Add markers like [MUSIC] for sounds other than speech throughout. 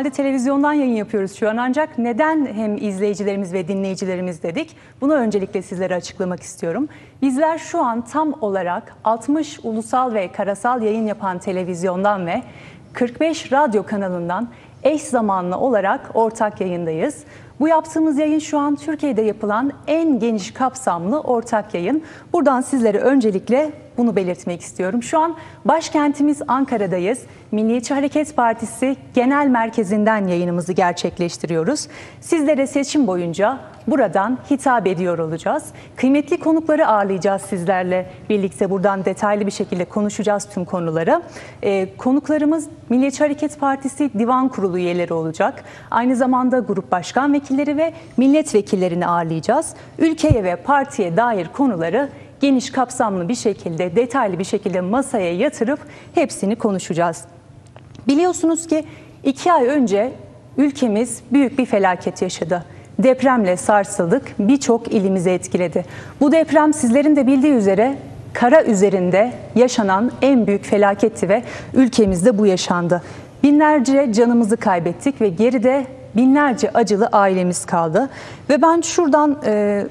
Normalde televizyondan yayın yapıyoruz şu an ancak neden hem izleyicilerimiz ve dinleyicilerimiz dedik? Bunu öncelikle sizlere açıklamak istiyorum. Bizler şu an tam olarak 60 ulusal ve karasal yayın yapan televizyondan ve 45 radyo kanalından eş zamanlı olarak ortak yayındayız. Bu yaptığımız yayın şu an Türkiye'de yapılan en geniş kapsamlı ortak yayın. Buradan sizlere öncelikle bunu belirtmek istiyorum. Şu an başkentimiz Ankara'dayız. Milliyetçi Hareket Partisi Genel Merkezi'nden yayınımızı gerçekleştiriyoruz. Sizlere seçim boyunca buradan hitap ediyor olacağız. Kıymetli konukları ağırlayacağız sizlerle birlikte buradan detaylı bir şekilde konuşacağız tüm konuları. Ee, konuklarımız Milliyetçi Hareket Partisi Divan Kurulu üyeleri olacak. Aynı zamanda grup başkan vekilleri ve milletvekillerini ağırlayacağız. Ülkeye ve partiye dair konuları geniş kapsamlı bir şekilde, detaylı bir şekilde masaya yatırıp hepsini konuşacağız. Biliyorsunuz ki iki ay önce ülkemiz büyük bir felaket yaşadı. Depremle sarsıldık, birçok ilimizi etkiledi. Bu deprem sizlerin de bildiği üzere kara üzerinde yaşanan en büyük felaketti ve ülkemizde bu yaşandı. Binlerce canımızı kaybettik ve geride binlerce acılı ailemiz kaldı. Ve ben şuradan e,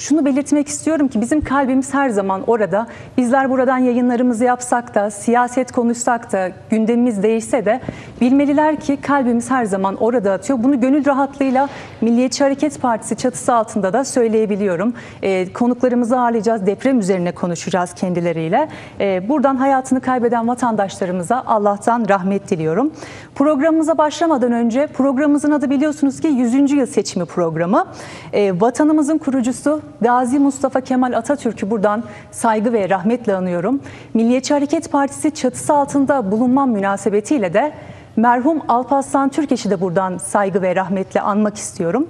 şunu belirtmek istiyorum ki bizim kalbimiz her zaman orada. Bizler buradan yayınlarımızı yapsak da, siyaset konuşsak da, gündemimiz değişse de bilmeliler ki kalbimiz her zaman orada atıyor. Bunu gönül rahatlığıyla Milliyetçi Hareket Partisi çatısı altında da söyleyebiliyorum. Ee, konuklarımızı ağırlayacağız, deprem üzerine konuşacağız kendileriyle. Ee, buradan hayatını kaybeden vatandaşlarımıza Allah'tan rahmet diliyorum. Programımıza başlamadan önce programımızın adı biliyorsunuz ki 100. yıl seçimi programı. Ee, vatanımızın kurucusu Gazi Mustafa Kemal Atatürk'ü buradan saygı ve rahmetle anıyorum. Milliyetçi Hareket Partisi çatısı altında bulunmam münasebetiyle de merhum Alparslan Türkeş'i de buradan saygı ve rahmetle anmak istiyorum.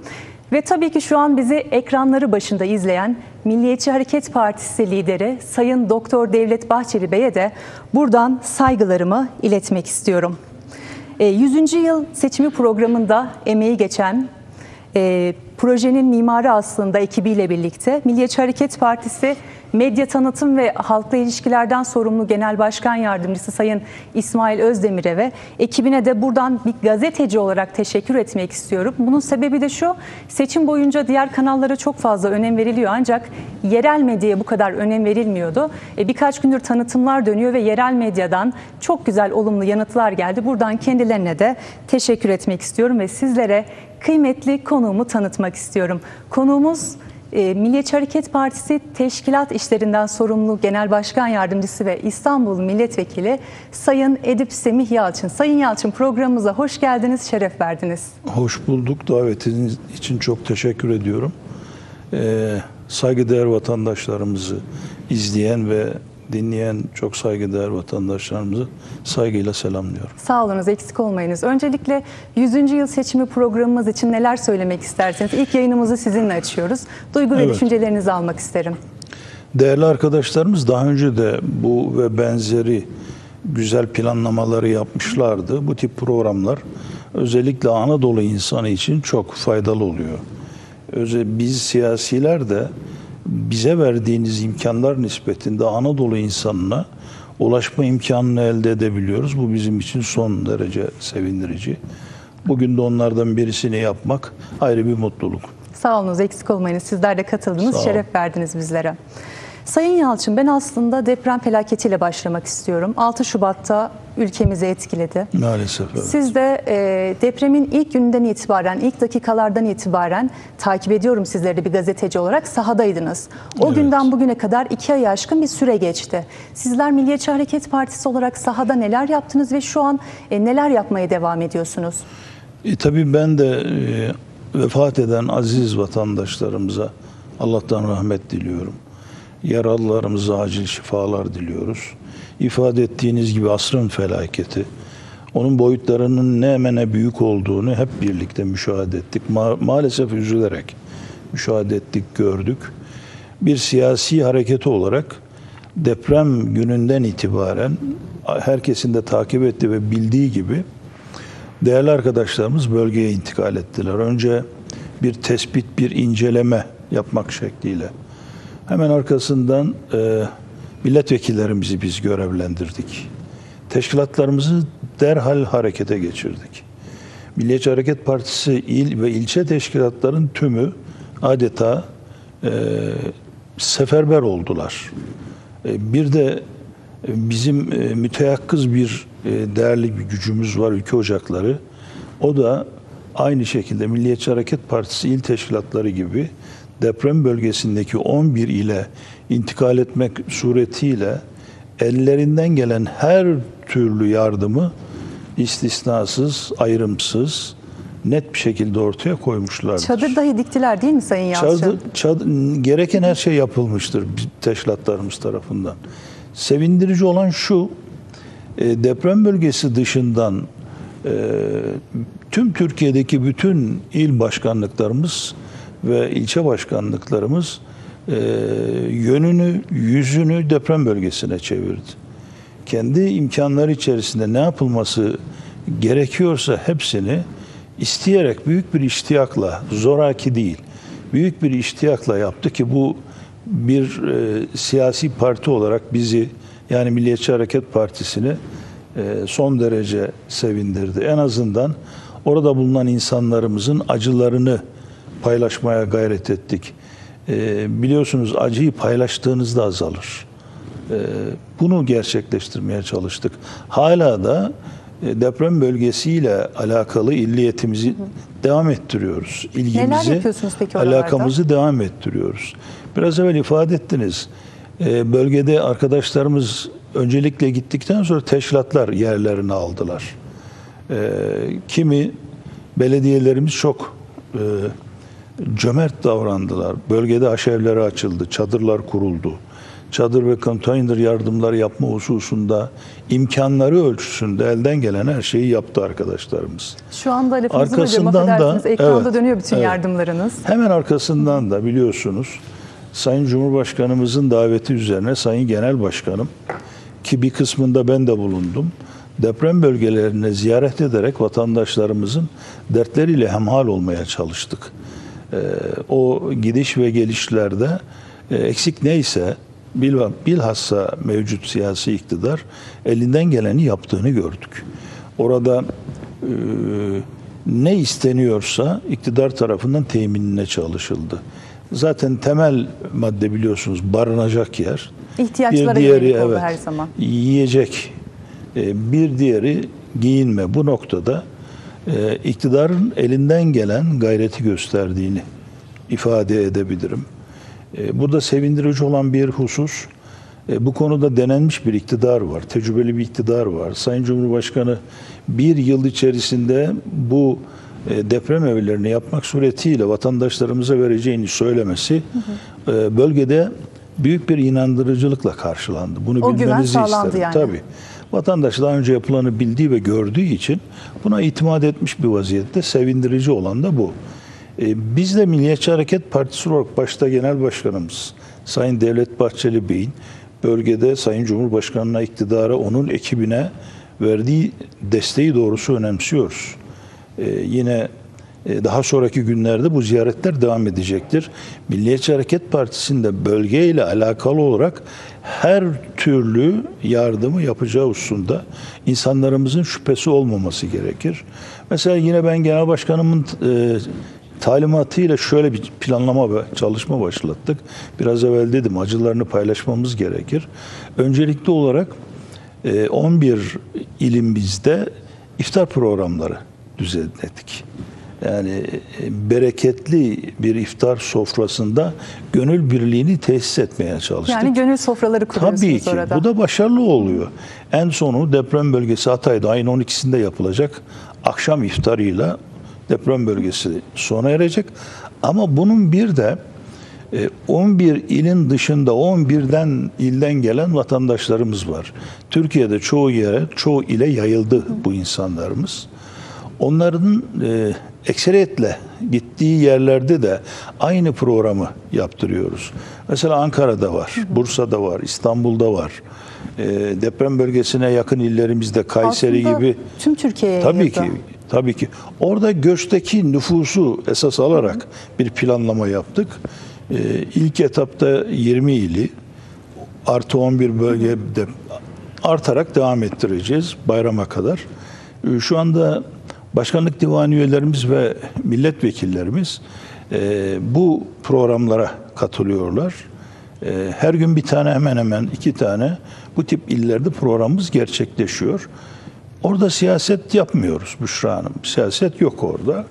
Ve tabii ki şu an bizi ekranları başında izleyen Milliyetçi Hareket Partisi lideri Sayın Doktor Devlet Bahçeli Bey'e de buradan saygılarımı iletmek istiyorum. 100. yıl seçimi programında emeği geçen e, projenin mimarı aslında ekibiyle birlikte Milliyetçi Hareket Partisi Medya Tanıtım ve Halkla İlişkilerden sorumlu Genel Başkan Yardımcısı Sayın İsmail Özdemir'e ve ekibine de buradan bir gazeteci olarak teşekkür etmek istiyorum. Bunun sebebi de şu, seçim boyunca diğer kanallara çok fazla önem veriliyor ancak yerel medyaya bu kadar önem verilmiyordu. E, birkaç gündür tanıtımlar dönüyor ve yerel medyadan çok güzel olumlu yanıtlar geldi. Buradan kendilerine de teşekkür etmek istiyorum ve sizlere kıymetli konuğumu tanıtmak istiyorum. Konuğumuz e, Milliyetçi Hareket Partisi Teşkilat İşlerinden sorumlu Genel Başkan Yardımcısı ve İstanbul Milletvekili Sayın Edip Semih Yalçın. Sayın Yalçın programımıza hoş geldiniz, şeref verdiniz. Hoş bulduk. Davetiniz için çok teşekkür ediyorum. Ee, saygıdeğer vatandaşlarımızı izleyen ve dinleyen çok saygıdeğer vatandaşlarımızı saygıyla selamlıyorum. Sağ olunuz, eksik olmayınız. Öncelikle 100. yıl seçimi programımız için neler söylemek istersiniz? İlk yayınımızı sizinle açıyoruz. Duygu ve Evet. düşüncelerinizi almak isterim. Değerli arkadaşlarımız daha önce de bu ve benzeri güzel planlamaları yapmışlardı. Bu tip programlar özellikle Anadolu insanı için çok faydalı oluyor. Özel, biz siyasiler de bize verdiğiniz imkanlar nispetinde Anadolu insanına ulaşma imkanını elde edebiliyoruz. Bu bizim için son derece sevindirici. Bugün de onlardan birisini yapmak ayrı bir mutluluk. Sağ olunuz, eksik olmayınız. Sizler de katıldınız, şeref verdiniz bizlere. Sayın Yalçın, ben aslında deprem felaketiyle başlamak istiyorum. 6 Şubat'ta ülkemizi etkiledi. Maalesef evet. Siz de e, depremin ilk gününden itibaren, ilk dakikalardan itibaren takip ediyorum sizleri bir gazeteci olarak sahadaydınız. O Evet. günden bugüne kadar iki ayı aşkın bir süre geçti. Sizler Milliyetçi Hareket Partisi olarak sahada neler yaptınız ve şu an e, neler yapmaya devam ediyorsunuz? E, tabii ben de e, vefat eden aziz vatandaşlarımıza Allah'tan rahmet diliyorum. Yaralılarımıza acil şifalar diliyoruz. İfade ettiğiniz gibi asrın felaketi, onun boyutlarının ne emene büyük olduğunu hep birlikte müşahede ettik. Ma- maalesef üzülerek müşahede ettik, gördük. Bir siyasi hareketi olarak deprem gününden itibaren herkesin de takip ettiği ve bildiği gibi Değerli arkadaşlarımız bölgeye intikal ettiler. Önce bir tespit, bir inceleme yapmak şekliyle. Hemen arkasından e, milletvekillerimizi biz görevlendirdik. Teşkilatlarımızı derhal harekete geçirdik. Milliyetçi Hareket Partisi il ve ilçe teşkilatların tümü adeta e, seferber oldular. E, bir de e, bizim e, müteyakkız bir e, değerli bir gücümüz var ülke ocakları. O da aynı şekilde Milliyetçi Hareket Partisi il teşkilatları gibi deprem bölgesindeki 11 ile intikal etmek suretiyle ellerinden gelen her türlü yardımı istisnasız, ayrımsız, net bir şekilde ortaya koymuşlardır. Çadır dahi diktiler değil mi Sayın Yalçın? Çadır, çadır- gereken her şey yapılmıştır teşkilatlarımız tarafından. Sevindirici olan şu, e, deprem bölgesi dışından e, tüm Türkiye'deki bütün il başkanlıklarımız ve ilçe başkanlıklarımız e, yönünü, yüzünü deprem bölgesine çevirdi. Kendi imkanları içerisinde ne yapılması gerekiyorsa hepsini isteyerek büyük bir iştiyakla, zoraki değil, büyük bir iştiyakla yaptı ki bu bir e, siyasi parti olarak bizi yani Milliyetçi Hareket Partisi'ni e, son derece sevindirdi. En azından orada bulunan insanlarımızın acılarını paylaşmaya gayret ettik. E, biliyorsunuz acıyı paylaştığınızda azalır. E, bunu gerçekleştirmeye çalıştık. Hala da e, deprem bölgesiyle alakalı illiyetimizi devam ettiriyoruz. İlgimizi, peki alakamızı devam ettiriyoruz. Biraz evvel ifade ettiniz. E, Bölgede arkadaşlarımız öncelikle gittikten sonra teşkilatlar yerlerini aldılar. Kimi belediyelerimiz çok e, cömert davrandılar. Bölgede aşevleri açıldı, çadırlar kuruldu. Çadır ve konteyner yardımları yapma hususunda imkanları ölçüsünde elden gelen her şeyi yaptı arkadaşlarımız. Şu anda lafınızı Arkasından da- affedersiniz. Ekranda evet, dönüyor bütün evet. yardımlarınız. Hemen arkasından da biliyorsunuz Sayın Cumhurbaşkanımızın daveti üzerine Sayın Genel Başkanım ki bir kısmında ben de bulundum. Deprem bölgelerine ziyaret ederek vatandaşlarımızın dertleriyle hemhal olmaya çalıştık. Ee, o gidiş ve gelişlerde e, eksik neyse bil- bilhassa mevcut siyasi iktidar elinden geleni yaptığını gördük. Orada e, ne isteniyorsa iktidar tarafından teminine çalışıldı. Zaten temel madde biliyorsunuz barınacak yer. İhtiyaçlara yönelik oldu her zaman. Yiyecek. E, Bir diğeri giyinme. Bu noktada e, iktidarın elinden gelen gayreti gösterdiğini ifade edebilirim. E, Burada sevindirici olan bir husus, e, bu konuda denenmiş bir iktidar var, tecrübeli bir iktidar var. Sayın Cumhurbaşkanı bir yıl içerisinde bu e, deprem evlerini yapmak suretiyle vatandaşlarımıza vereceğini söylemesi e, bölgede büyük bir inandırıcılıkla karşılandı. Bunu O bilmenizi isterim. yani. Tabii. Vatandaş daha önce yapılanı bildiği ve gördüğü için buna itimat etmiş bir vaziyette sevindirici olan da bu. E, biz de Milliyetçi Hareket Partisi olarak başta Genel Başkanımız Sayın Devlet Bahçeli Bey'in bölgede Sayın Cumhurbaşkanı'na, iktidara, onun ekibine verdiği desteği doğrusu önemsiyoruz. E, yine daha sonraki günlerde bu ziyaretler devam edecektir. Milliyetçi Hareket Partisi'nde bölgeyle alakalı olarak her türlü yardımı yapacağı hususunda insanlarımızın şüphesi olmaması gerekir. Mesela yine ben Genel Başkanımın e, talimatıyla şöyle bir planlama ve çalışma başlattık. Biraz evvel dedim acılarını paylaşmamız gerekir. Öncelikli olarak e, 11 ilimizde iftar programları düzenledik. Yani e, bereketli bir iftar sofrasında gönül birliğini tesis etmeye çalıştık. Yani gönül sofraları kuruyorsunuz Tabii ki. orada. Bu da başarılı oluyor. En sonu deprem bölgesi Hatay'da ayın 12'sinde yapılacak. Akşam iftarıyla deprem bölgesi sona erecek. Ama bunun bir de e, 11 ilin dışında 11'den ilden gelen vatandaşlarımız var. Türkiye'de çoğu yere, çoğu ile yayıldı bu insanlarımız. Onların e, ekseriyetle gittiği yerlerde de aynı programı yaptırıyoruz. Mesela Ankara'da var, Bursa'da var, İstanbul'da var. E, deprem bölgesine yakın illerimizde Kayseri Aslında gibi tüm Türkiye'ye Tabii yayıldı. ki. Tabii ki. Orada göçteki nüfusu esas alarak bir planlama yaptık. Ee, ilk etapta 20 ili artı 11 bölgede artarak devam ettireceğiz bayrama kadar. Ee, şu anda Başkanlık divan üyelerimiz ve milletvekillerimiz e, bu programlara katılıyorlar. E, her gün bir tane hemen hemen iki tane bu tip illerde programımız gerçekleşiyor. Orada siyaset yapmıyoruz Büşra Hanım. Siyaset yok orada.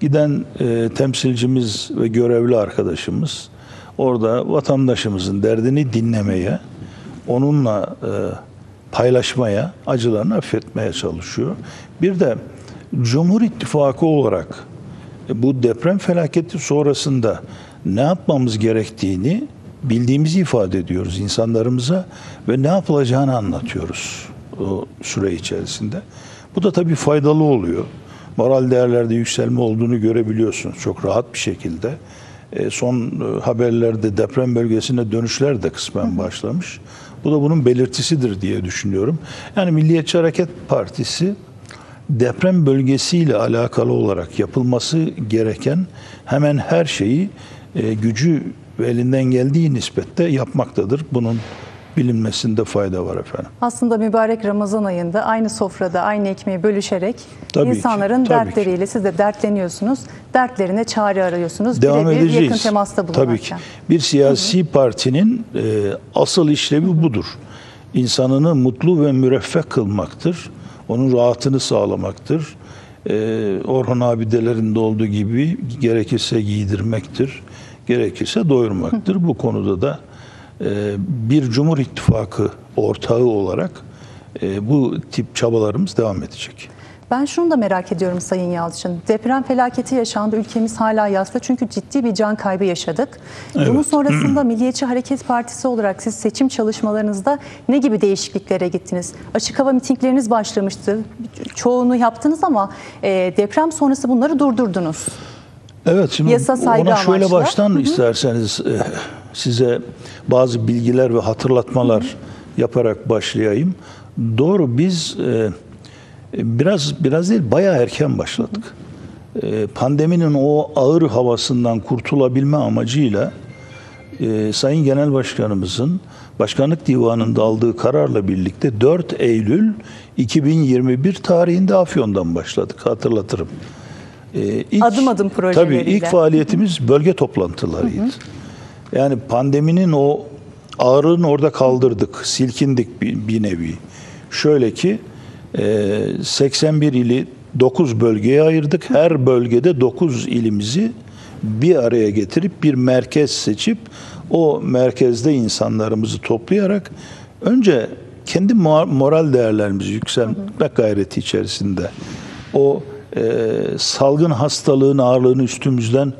Giden e, temsilcimiz ve görevli arkadaşımız orada vatandaşımızın derdini dinlemeye, onunla e, paylaşmaya, acılarını hafifletmeye çalışıyor. Bir de Cumhur İttifakı olarak e, bu deprem felaketi sonrasında ne yapmamız gerektiğini bildiğimizi ifade ediyoruz insanlarımıza ve ne yapılacağını anlatıyoruz o süre içerisinde. Bu da tabii faydalı oluyor. Moral değerlerde yükselme olduğunu görebiliyorsunuz çok rahat bir şekilde. E, son e, haberlerde deprem bölgesine dönüşler de kısmen başlamış. Bu da bunun belirtisidir diye düşünüyorum. Yani Milliyetçi Hareket Partisi deprem bölgesiyle alakalı olarak yapılması gereken hemen her şeyi e, gücü ve elinden geldiği nispette yapmaktadır. Bunun bilinmesinde fayda var efendim. Aslında mübarek Ramazan ayında aynı sofrada aynı ekmeği bölüşerek Tabii ki, insanların tabii dertleriyle siz de dertleniyorsunuz. Dertlerine çare arıyorsunuz. Devam Birebir edeceğiz. yakın temasta bulunmaktan. Tabii ki. Bir siyasi partinin e, asıl işlevi budur. İnsanını mutlu ve müreffeh kılmaktır. Onun rahatını sağlamaktır. E, Orhan abidelerinde olduğu gibi gerekirse giydirmektir. Gerekirse doyurmaktır. Bu konuda da e, bir Cumhur İttifakı ortağı olarak e, bu tip çabalarımız devam edecek. Ben şunu da merak ediyorum Sayın Yalçın. Deprem felaketi yaşandı. Ülkemiz hala yasta çünkü ciddi bir can kaybı yaşadık. Bunun Evet. sonrasında [CLEARS THROAT] Milliyetçi Hareket Partisi olarak siz seçim çalışmalarınızda ne gibi değişikliklere gittiniz? Açık hava mitingleriniz başlamıştı. Çoğunu yaptınız ama e, deprem sonrası bunları durdurdunuz. Evet şimdi Yasa ona şöyle amaçlı. baştan isterseniz e, size bazı bilgiler ve hatırlatmalar yaparak başlayayım. Doğru biz e, biraz biraz değil bayağı erken başladık. E, Pandeminin o ağır havasından kurtulabilme amacıyla e, Sayın Genel Başkanımızın Başkanlık Divanı'nda aldığı kararla birlikte 4 Eylül 2021 tarihinde Afyon'dan başladık hatırlatırım. E, ilk- Adım adım projeleriyle. Tabii ilk faaliyetimiz bölge toplantılarıydı. Yani pandeminin o ağırlığını orada kaldırdık, silkindik bir, bir nevi. Şöyle ki e, 81 ili 9 bölgeye ayırdık. Her bölgede 9 ilimizi bir araya getirip bir merkez seçip o merkezde insanlarımızı toplayarak önce kendi mo- moral değerlerimizi yükseltmek gayreti içerisinde o e, salgın hastalığın ağırlığını üstümüzden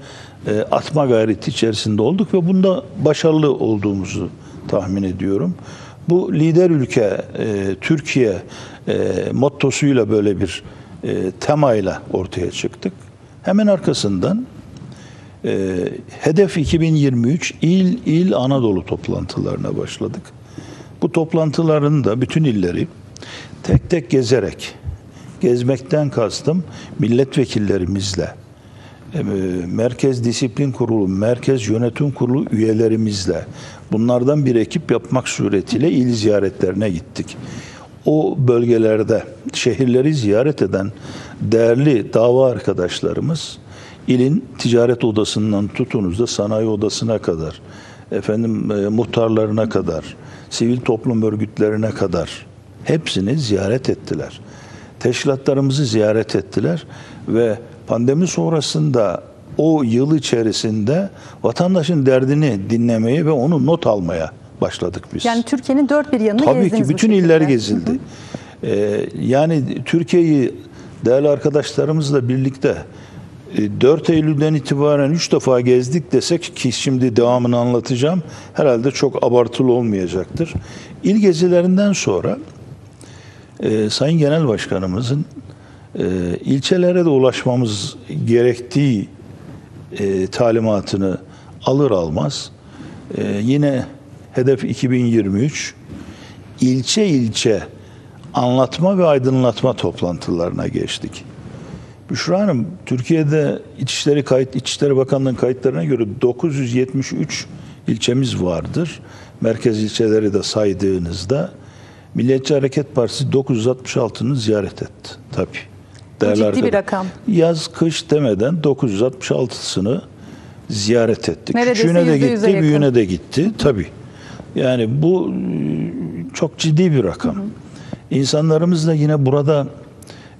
e, atma gayreti içerisinde olduk ve bunda başarılı olduğumuzu tahmin ediyorum. Bu lider ülke e, Türkiye e, mottosuyla böyle bir e, temayla ortaya çıktık. Hemen arkasından e, Hedef 2023 il il Anadolu toplantılarına başladık. Bu toplantıların da bütün illeri tek tek gezerek, gezmekten kastım milletvekillerimizle, Merkez Disiplin Kurulu, Merkez Yönetim Kurulu üyelerimizle bunlardan bir ekip yapmak suretiyle il ziyaretlerine gittik. O bölgelerde şehirleri ziyaret eden değerli dava arkadaşlarımız ilin ticaret odasından tutunuz da sanayi odasına kadar, efendim e, muhtarlarına kadar, sivil toplum örgütlerine kadar hepsini ziyaret ettiler. Teşkilatlarımızı ziyaret ettiler ve pandemi sonrasında o yıl içerisinde vatandaşın derdini dinlemeye ve onu not almaya başladık biz. Yani Türkiye'nin dört bir yanını Tabii ki bütün iller gezildi. Ee, yani Türkiye'yi değerli arkadaşlarımızla birlikte e, 4 Eylül'den itibaren 3 defa gezdik desek ki şimdi devamını anlatacağım. Herhalde çok abartılı olmayacaktır. İl gezilerinden sonra e, Sayın Genel Başkanımızın e, ilçelere de ulaşmamız gerektiği e, talimatını alır almaz e, yine hedef 2023 ilçe ilçe anlatma ve aydınlatma toplantılarına geçtik. Büşra Hanım, Türkiye'de İçişleri kayıt İçişleri Bakanlığı'nın kayıtlarına göre 973 ilçemiz vardır. Merkez ilçeleri de saydığınızda Milliyetçi Hareket Partisi 966'ını ziyaret etti. Tabii. Değerli ciddi bir rakam. Yaz kış demeden 966'sını ziyaret ettik. Neredeyse Küçüğüne de gitti, yakın. büyüğüne de gitti. Tabii. Yani bu e, çok ciddi bir rakam. İnsanlarımız da yine burada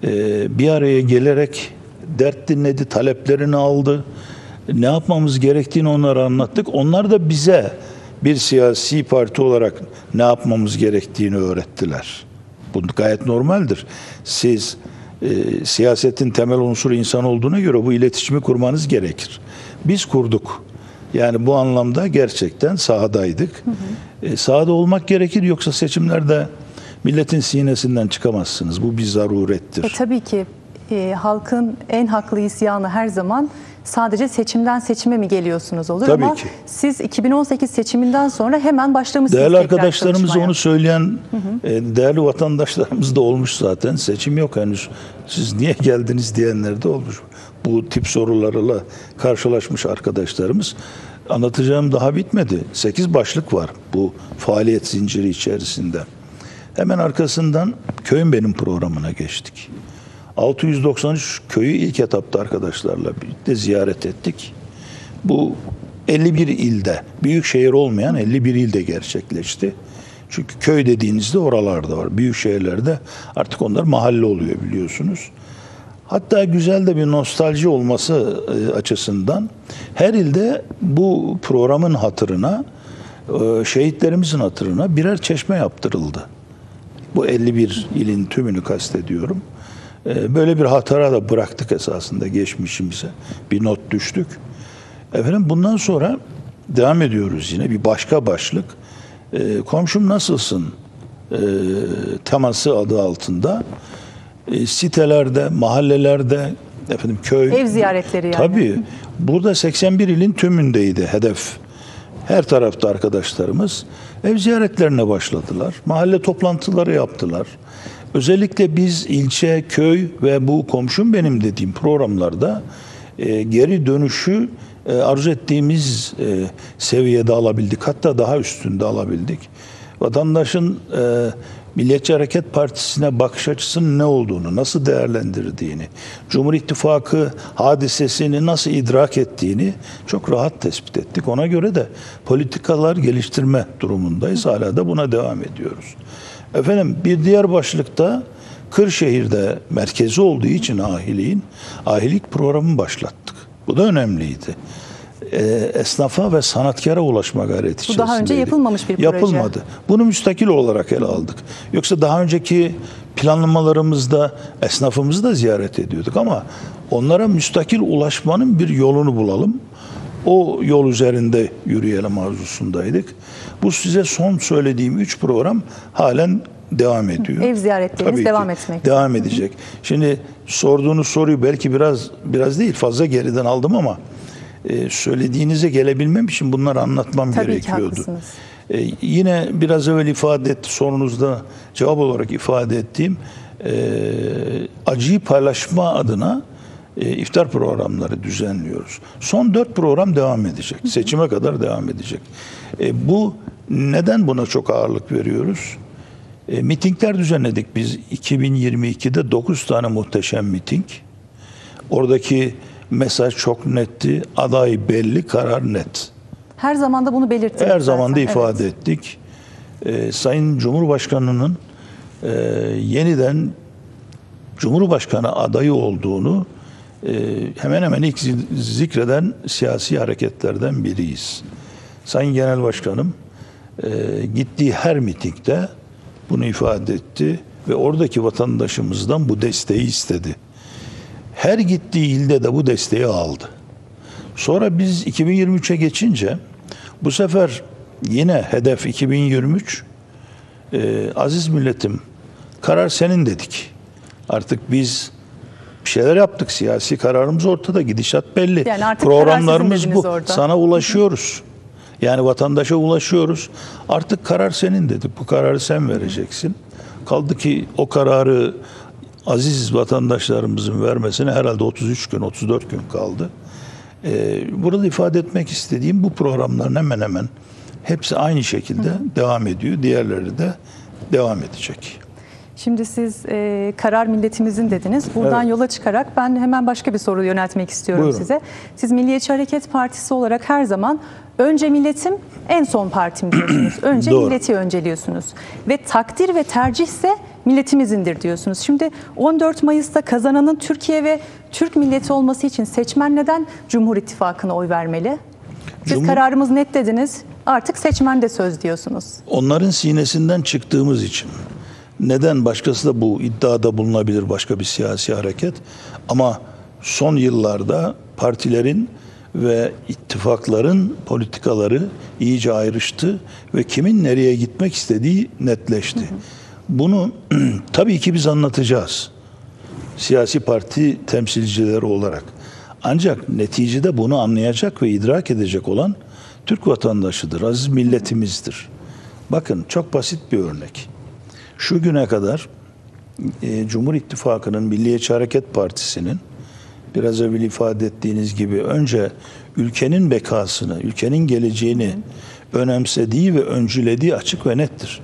e, bir araya gelerek dert dinledi, taleplerini aldı. Ne yapmamız gerektiğini onlara anlattık. Onlar da bize bir siyasi parti olarak ne yapmamız gerektiğini öğrettiler. Bu gayet normaldir. Siz e, siyasetin temel unsuru insan olduğuna göre bu iletişimi kurmanız gerekir. Biz kurduk. Yani bu anlamda gerçekten sahadaydık. E, sahada olmak gerekir yoksa seçimlerde milletin sinesinden çıkamazsınız. Bu bir zarurettir. E, tabii ki e, halkın en haklı isyanı her zaman sadece seçimden seçime mi geliyorsunuz olur Tabii ama ki. siz 2018 seçiminden sonra hemen başlamışsınız Değerli arkadaşlarımız onu söyleyen e, değerli vatandaşlarımız da olmuş zaten. Seçim yok henüz. Siz niye geldiniz diyenler de olmuş. Bu tip sorularla karşılaşmış arkadaşlarımız. Anlatacağım daha bitmedi. 8 başlık var bu faaliyet zinciri içerisinde. Hemen arkasından köyün benim programına geçtik. 693 köyü ilk etapta arkadaşlarla birlikte ziyaret ettik. Bu 51 ilde, büyük şehir olmayan 51 ilde gerçekleşti. Çünkü köy dediğinizde oralarda var. Büyük şehirlerde artık onlar mahalle oluyor biliyorsunuz. Hatta güzel de bir nostalji olması e, açısından her ilde bu programın hatırına, e, şehitlerimizin hatırına birer çeşme yaptırıldı. Bu 51 ilin tümünü kastediyorum. E, Böyle bir hatıra da bıraktık esasında geçmişimize. Bir not düştük. Efendim bundan sonra devam ediyoruz yine bir başka başlık. E, komşum nasılsın e, teması adı altında e, sitelerde, mahallelerde, efendim köy Ev ziyaretleri yani. Tabii. Burada 81 ilin tümündeydi hedef. Her tarafta arkadaşlarımız ev ziyaretlerine başladılar. Mahalle toplantıları yaptılar. Özellikle biz ilçe, köy ve bu komşum benim dediğim programlarda e, geri dönüşü e, arzu ettiğimiz e, seviyede alabildik. Hatta daha üstünde alabildik. Vatandaşın e, Milliyetçi Hareket Partisi'ne bakış açısının ne olduğunu, nasıl değerlendirdiğini, Cumhur İttifakı hadisesini nasıl idrak ettiğini çok rahat tespit ettik. Ona göre de politikalar geliştirme durumundayız. Hala da buna devam ediyoruz. Efendim bir diğer başlıkta Kırşehir'de merkezi olduğu için ahiliğin ahilik programı başlattık. Bu da önemliydi. Ee, esnafa ve sanatkara ulaşma gayreti Bu daha önce yapılmamış bir proje. Yapılmadı. Bunu müstakil olarak ele aldık. Yoksa daha önceki planlamalarımızda esnafımızı da ziyaret ediyorduk ama onlara müstakil ulaşmanın bir yolunu bulalım. O yol üzerinde yürüyelim arzusundaydık. Bu size son söylediğim üç program halen devam ediyor. Ev ziyaretleriniz Tabii devam ki, etmekte. Devam edecek. Şimdi sorduğunuz soruyu belki biraz biraz değil fazla geriden aldım ama e, söylediğinize gelebilmem için bunları anlatmam Tabii ki gerekiyordu. haklısınız. E, yine biraz evvel ifade etti, sorunuzda cevap olarak ifade ettiğim e, acıyı paylaşma adına e, iftar programları düzenliyoruz. Son dört program devam edecek. Seçime kadar devam edecek. E, bu neden buna çok ağırlık veriyoruz? E, mitingler düzenledik biz 2022'de 9 tane muhteşem miting. Oradaki mesaj çok netti. Aday belli, karar net. Her zaman da bunu belirttik. Her zaman da ifade evet. ettik. Ee, Sayın Cumhurbaşkanı'nın e, yeniden Cumhurbaşkanı adayı olduğunu e, hemen hemen ilk zi- zikreden siyasi hareketlerden biriyiz. Sayın Genel Başkanım e, gittiği her mitingde bunu ifade etti ve oradaki vatandaşımızdan bu desteği istedi. Her gittiği ilde de bu desteği aldı. Sonra biz 2023'e geçince bu sefer yine hedef 2023 Ee, aziz milletim karar senin dedik. Artık biz bir şeyler yaptık. Siyasi kararımız ortada. Gidişat belli. Yani artık Programlarımız bu. orada. Sana ulaşıyoruz. Yani vatandaşa ulaşıyoruz. Artık karar senin dedik. Bu kararı sen vereceksin. Kaldı ki o kararı aziz vatandaşlarımızın vermesine herhalde 33 gün, 34 gün kaldı. Ee, burada ifade etmek istediğim bu programların hemen hemen hepsi aynı şekilde devam ediyor. Diğerleri de devam edecek. Şimdi siz e, karar milletimizin dediniz. Buradan Evet. yola çıkarak ben hemen başka bir soru yöneltmek istiyorum Buyurun. size. Siz Milliyetçi Hareket Partisi olarak her zaman önce milletim en son partim diyorsunuz. [CLEARS THROAT] Önce Doğru. milleti önceliyorsunuz. Ve takdir ve tercih ise milletimizindir diyorsunuz. Şimdi 14 Mayıs'ta kazananın Türkiye ve Türk milleti olması için seçmen neden Cumhur İttifakı'na oy vermeli? Siz Cumhur- kararımız net dediniz. Artık seçmen de söz diyorsunuz. Onların sinesinden çıktığımız için. Neden başkası da bu iddiada bulunabilir başka bir siyasi hareket ama son yıllarda partilerin ve ittifakların politikaları iyice ayrıştı ve kimin nereye gitmek istediği netleşti. Bunu [CLEARS THROAT] tabii ki biz anlatacağız. Siyasi parti temsilcileri olarak. Ancak neticede bunu anlayacak ve idrak edecek olan Türk vatandaşıdır, aziz milletimizdir. Bakın çok basit bir örnek. Şu güne kadar e, Cumhur İttifakı'nın Milliyetçi Hareket Partisi'nin biraz evvel ifade ettiğiniz gibi önce ülkenin bekasını, ülkenin geleceğini önemsediği ve öncülediği açık ve nettir.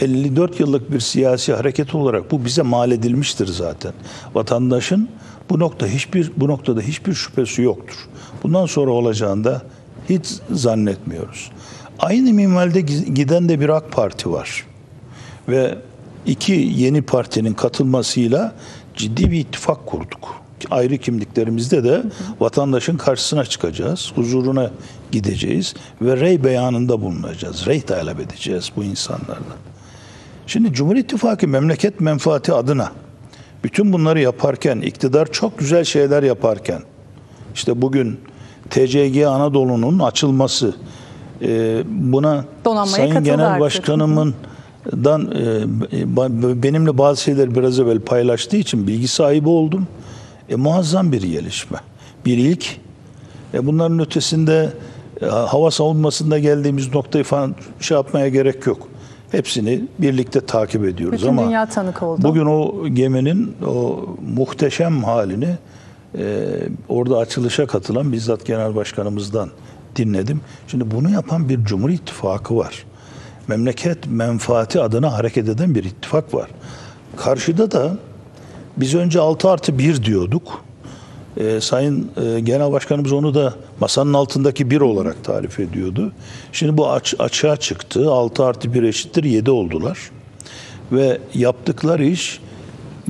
54 yıllık bir siyasi hareket olarak bu bize mal edilmiştir zaten. Vatandaşın bu nokta hiçbir bu noktada hiçbir şüphesi yoktur. Bundan sonra olacağını da hiç zannetmiyoruz. Aynı minvalde giden de bir AK Parti var ve iki yeni partinin katılmasıyla ciddi bir ittifak kurduk. Ayrı kimliklerimizde de vatandaşın karşısına çıkacağız, huzuruna gideceğiz ve rey beyanında bulunacağız. Rey talep edeceğiz bu insanlardan. Şimdi Cumhur İttifakı memleket menfaati adına bütün bunları yaparken, iktidar çok güzel şeyler yaparken, işte bugün TCG Anadolu'nun açılması, e, buna Donanmaya Sayın Genel artık. Başkanımın dan e, benimle bazı şeyler biraz evvel paylaştığı için bilgi sahibi oldum. E, muazzam bir gelişme. Bir ilk. E, bunların ötesinde e, hava savunmasında geldiğimiz noktayı falan şey yapmaya gerek yok. Hepsini birlikte takip ediyoruz Bütün ama dünya tanık oldu. bugün o geminin o muhteşem halini e, orada açılışa katılan bizzat genel başkanımızdan dinledim. Şimdi bunu yapan bir Cumhur İttifakı var. Memleket menfaati adına hareket eden bir ittifak var. Karşıda da biz önce 6 artı 1 diyorduk. E, Sayın e, Genel Başkanımız onu da masanın altındaki bir olarak tarif ediyordu. Şimdi bu aç, açığa çıktı. 6 artı 1 eşittir 7 oldular. Ve yaptıkları iş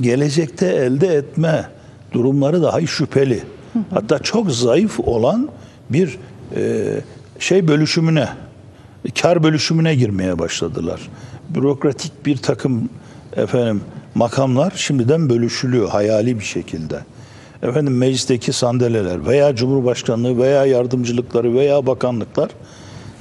gelecekte elde etme durumları dahi şüpheli. Hatta çok zayıf olan bir e, şey bölüşümüne, kar bölüşümüne girmeye başladılar. Bürokratik bir takım efendim makamlar şimdiden bölüşülüyor hayali bir şekilde. Efendim meclisteki sandalyeler veya cumhurbaşkanlığı veya yardımcılıkları veya bakanlıklar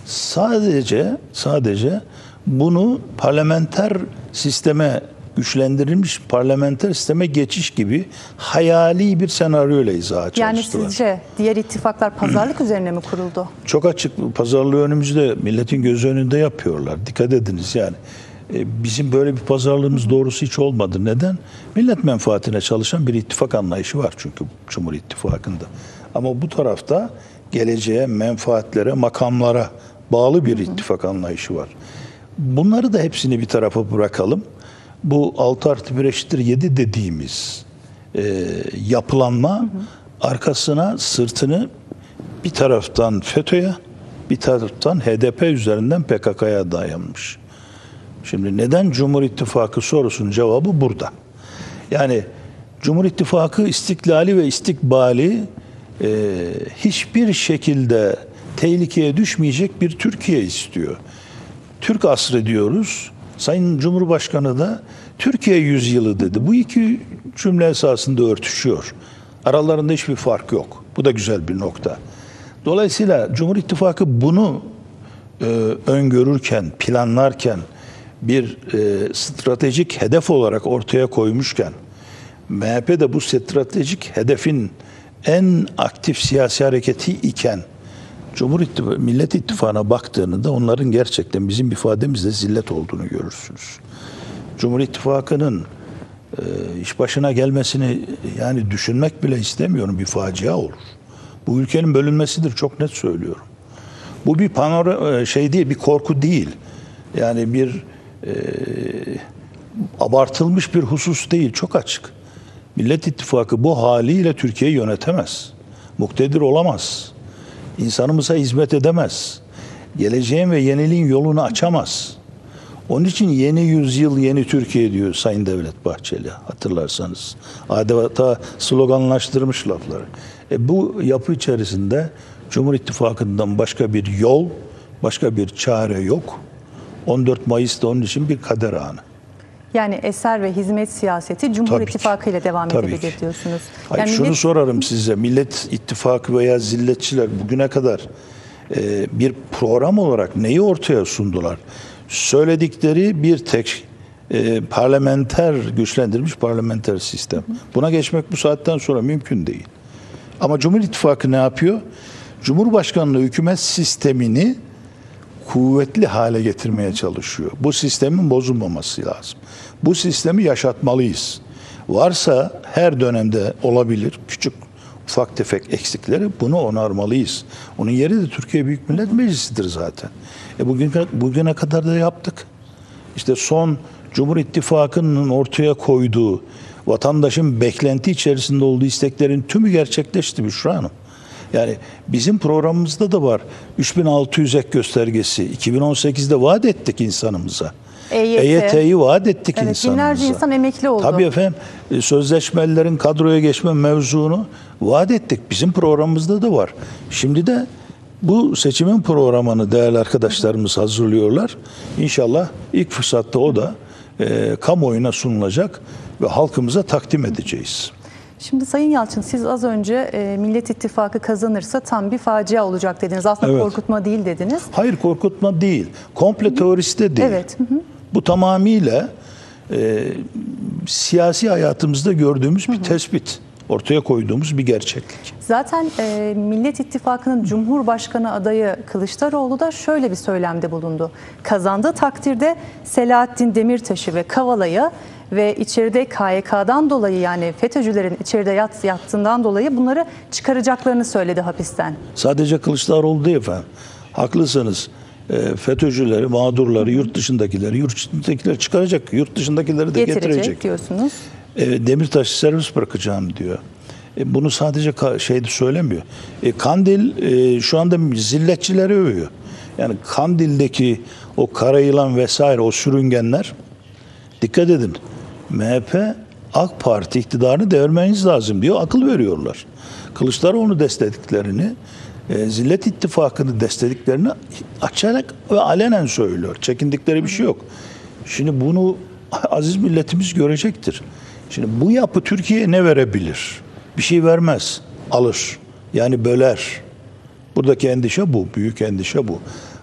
sadece sadece bunu parlamenter sisteme güçlendirilmiş parlamenter sisteme geçiş gibi hayali bir senaryoyla izaha Yani çalıştılar. sizce diğer ittifaklar pazarlık [CLEARS THROAT] üzerine mi kuruldu? Çok açık pazarlığı önümüzde milletin gözü önünde yapıyorlar. Dikkat ediniz yani. E, Bizim böyle bir pazarlığımız doğrusu hiç olmadı. Neden? Millet menfaatine çalışan bir ittifak anlayışı var çünkü Cumhur İttifakı'nda. Ama bu tarafta geleceğe, menfaatlere, makamlara bağlı bir ittifak anlayışı var. Bunları da hepsini bir tarafa bırakalım. Bu 6 artı 1 eşittir 7 dediğimiz e, yapılanma arkasına sırtını bir taraftan FETÖ'ye bir taraftan HDP üzerinden PKK'ya dayanmış. Şimdi neden Cumhur İttifakı sorusunun cevabı burada. Yani Cumhur İttifakı istiklali ve istikbali e, hiçbir şekilde tehlikeye düşmeyecek bir Türkiye istiyor. Türk asrı diyoruz. Sayın Cumhurbaşkanı da Türkiye yüzyılı dedi. Bu iki cümle esasında örtüşüyor. Aralarında hiçbir fark yok. Bu da güzel bir nokta. Dolayısıyla Cumhur İttifakı bunu e, öngörürken, planlarken bir e, stratejik hedef olarak ortaya koymuşken MHP de bu stratejik hedefin en aktif siyasi hareketi iken Cumhur İttifakı, Millet İttifakı'na baktığında onların gerçekten bizim ifademizde zillet olduğunu görürsünüz. Cumhur İttifakı'nın e, iş başına gelmesini yani düşünmek bile istemiyorum bir facia olur. Bu ülkenin bölünmesidir çok net söylüyorum. Bu bir panora e, şey değil, bir korku değil. Yani bir e, abartılmış bir husus değil, çok açık. Millet İttifakı bu haliyle Türkiye'yi yönetemez. Muktedir olamaz. İnsanımıza hizmet edemez. Geleceğin ve yeniliğin yolunu açamaz. Onun için yeni yüzyıl, yeni Türkiye diyor Sayın Devlet Bahçeli hatırlarsanız. Adeta sloganlaştırmış lafları. E bu yapı içerisinde Cumhur İttifakı'ndan başka bir yol, başka bir çare yok. 14 Mayıs'ta onun için bir kader anı. Yani eser ve hizmet siyaseti Cumhur Tabii ki. İttifakı ile devam Tabii edebilir ki. diyorsunuz. Hayır, yani şunu millet- sorarım size. Millet İttifakı veya zilletçiler bugüne kadar e, bir program olarak neyi ortaya sundular? Söyledikleri bir tek e, parlamenter, güçlendirilmiş parlamenter sistem. Buna geçmek bu saatten sonra mümkün değil. Ama Cumhur İttifakı ne yapıyor? Cumhurbaşkanlığı hükümet sistemini kuvvetli hale getirmeye çalışıyor. Bu sistemin bozulmaması lazım. Bu sistemi yaşatmalıyız. Varsa her dönemde olabilir küçük ufak tefek eksikleri bunu onarmalıyız. Onun yeri de Türkiye Büyük Millet Meclisi'dir zaten. E bugün bugüne kadar da yaptık. İşte son Cumhur İttifakı'nın ortaya koyduğu vatandaşın beklenti içerisinde olduğu isteklerin tümü gerçekleşti Büşra Hanım. Yani bizim programımızda da var 3600 ek göstergesi. 2018'de vaat ettik insanımıza. EYT. EYT'yi vaat ettik Evet, insanımıza. binlerce insan emekli oldu. Tabii efendim e, sözleşmelerin kadroya geçme mevzunu vaat ettik. Bizim programımızda da var. Şimdi de bu seçimin programını değerli arkadaşlarımız hazırlıyorlar. İnşallah ilk fırsatta o da e, kamuoyuna sunulacak ve halkımıza takdim edeceğiz. Şimdi Sayın Yalçın siz az önce e, Millet İttifakı kazanırsa tam bir facia olacak dediniz. Aslında Evet. korkutma değil dediniz. Hayır korkutma değil. Komple teorisi de değil. Evet, hı hı. Bu tamamıyla e, siyasi hayatımızda gördüğümüz bir tespit. Ortaya koyduğumuz bir gerçeklik. Zaten e, Millet İttifakı'nın Cumhurbaşkanı adayı Kılıçdaroğlu da şöyle bir söylemde bulundu. Kazandığı takdirde Selahattin Demirtaş'ı ve Kavala'yı ve içeride KYK'dan dolayı yani FETÖ'cülerin içeride yat, yattığından dolayı bunları çıkaracaklarını söyledi hapisten. Sadece Kılıçdaroğlu değil efendim. Haklısınız. E, FETÖ'cüleri, mağdurları, yurt dışındakileri, yurt içindekileri çıkaracak. Yurt dışındakileri de Getirecek getirecek. diyorsunuz. E, Demirtaş'ı servis bırakacağım diyor. E, bunu sadece şeyde söylemiyor. E, Kandil e, şu anda zilletçileri övüyor. Yani Kandil'deki o kara yılan vesaire o sürüngenler dikkat edin. MHP AK Parti iktidarını devirmeniz lazım diyor. Akıl veriyorlar. Kılıçdaroğlu desteklerini e, Zillet İttifakı'nı desteklerini açarak ve alenen söylüyor. Çekindikleri bir şey yok. Şimdi bunu [LAUGHS] aziz milletimiz görecektir. Şimdi bu yapı Türkiye'ye ne verebilir? Bir şey vermez. Alır. Yani böler. Buradaki endişe bu. Büyük endişe bu.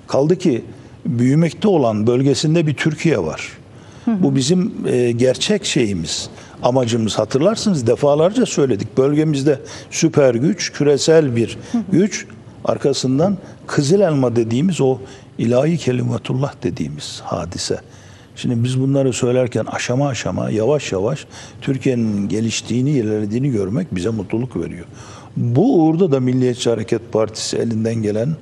Kaldı ki büyümekte olan bölgesinde bir Türkiye var. Bu bizim e, gerçek şeyimiz. Amacımız hatırlarsınız defalarca söyledik. Bölgemizde süper güç, küresel bir güç. Arkasından Kızıl Elma dediğimiz o ilahi kelimetullah dediğimiz hadise. Şimdi biz bunları söylerken aşama aşama yavaş yavaş Türkiye'nin geliştiğini, ilerlediğini görmek bize mutluluk veriyor. Bu uğurda da Milliyetçi Hareket Partisi elinden gelen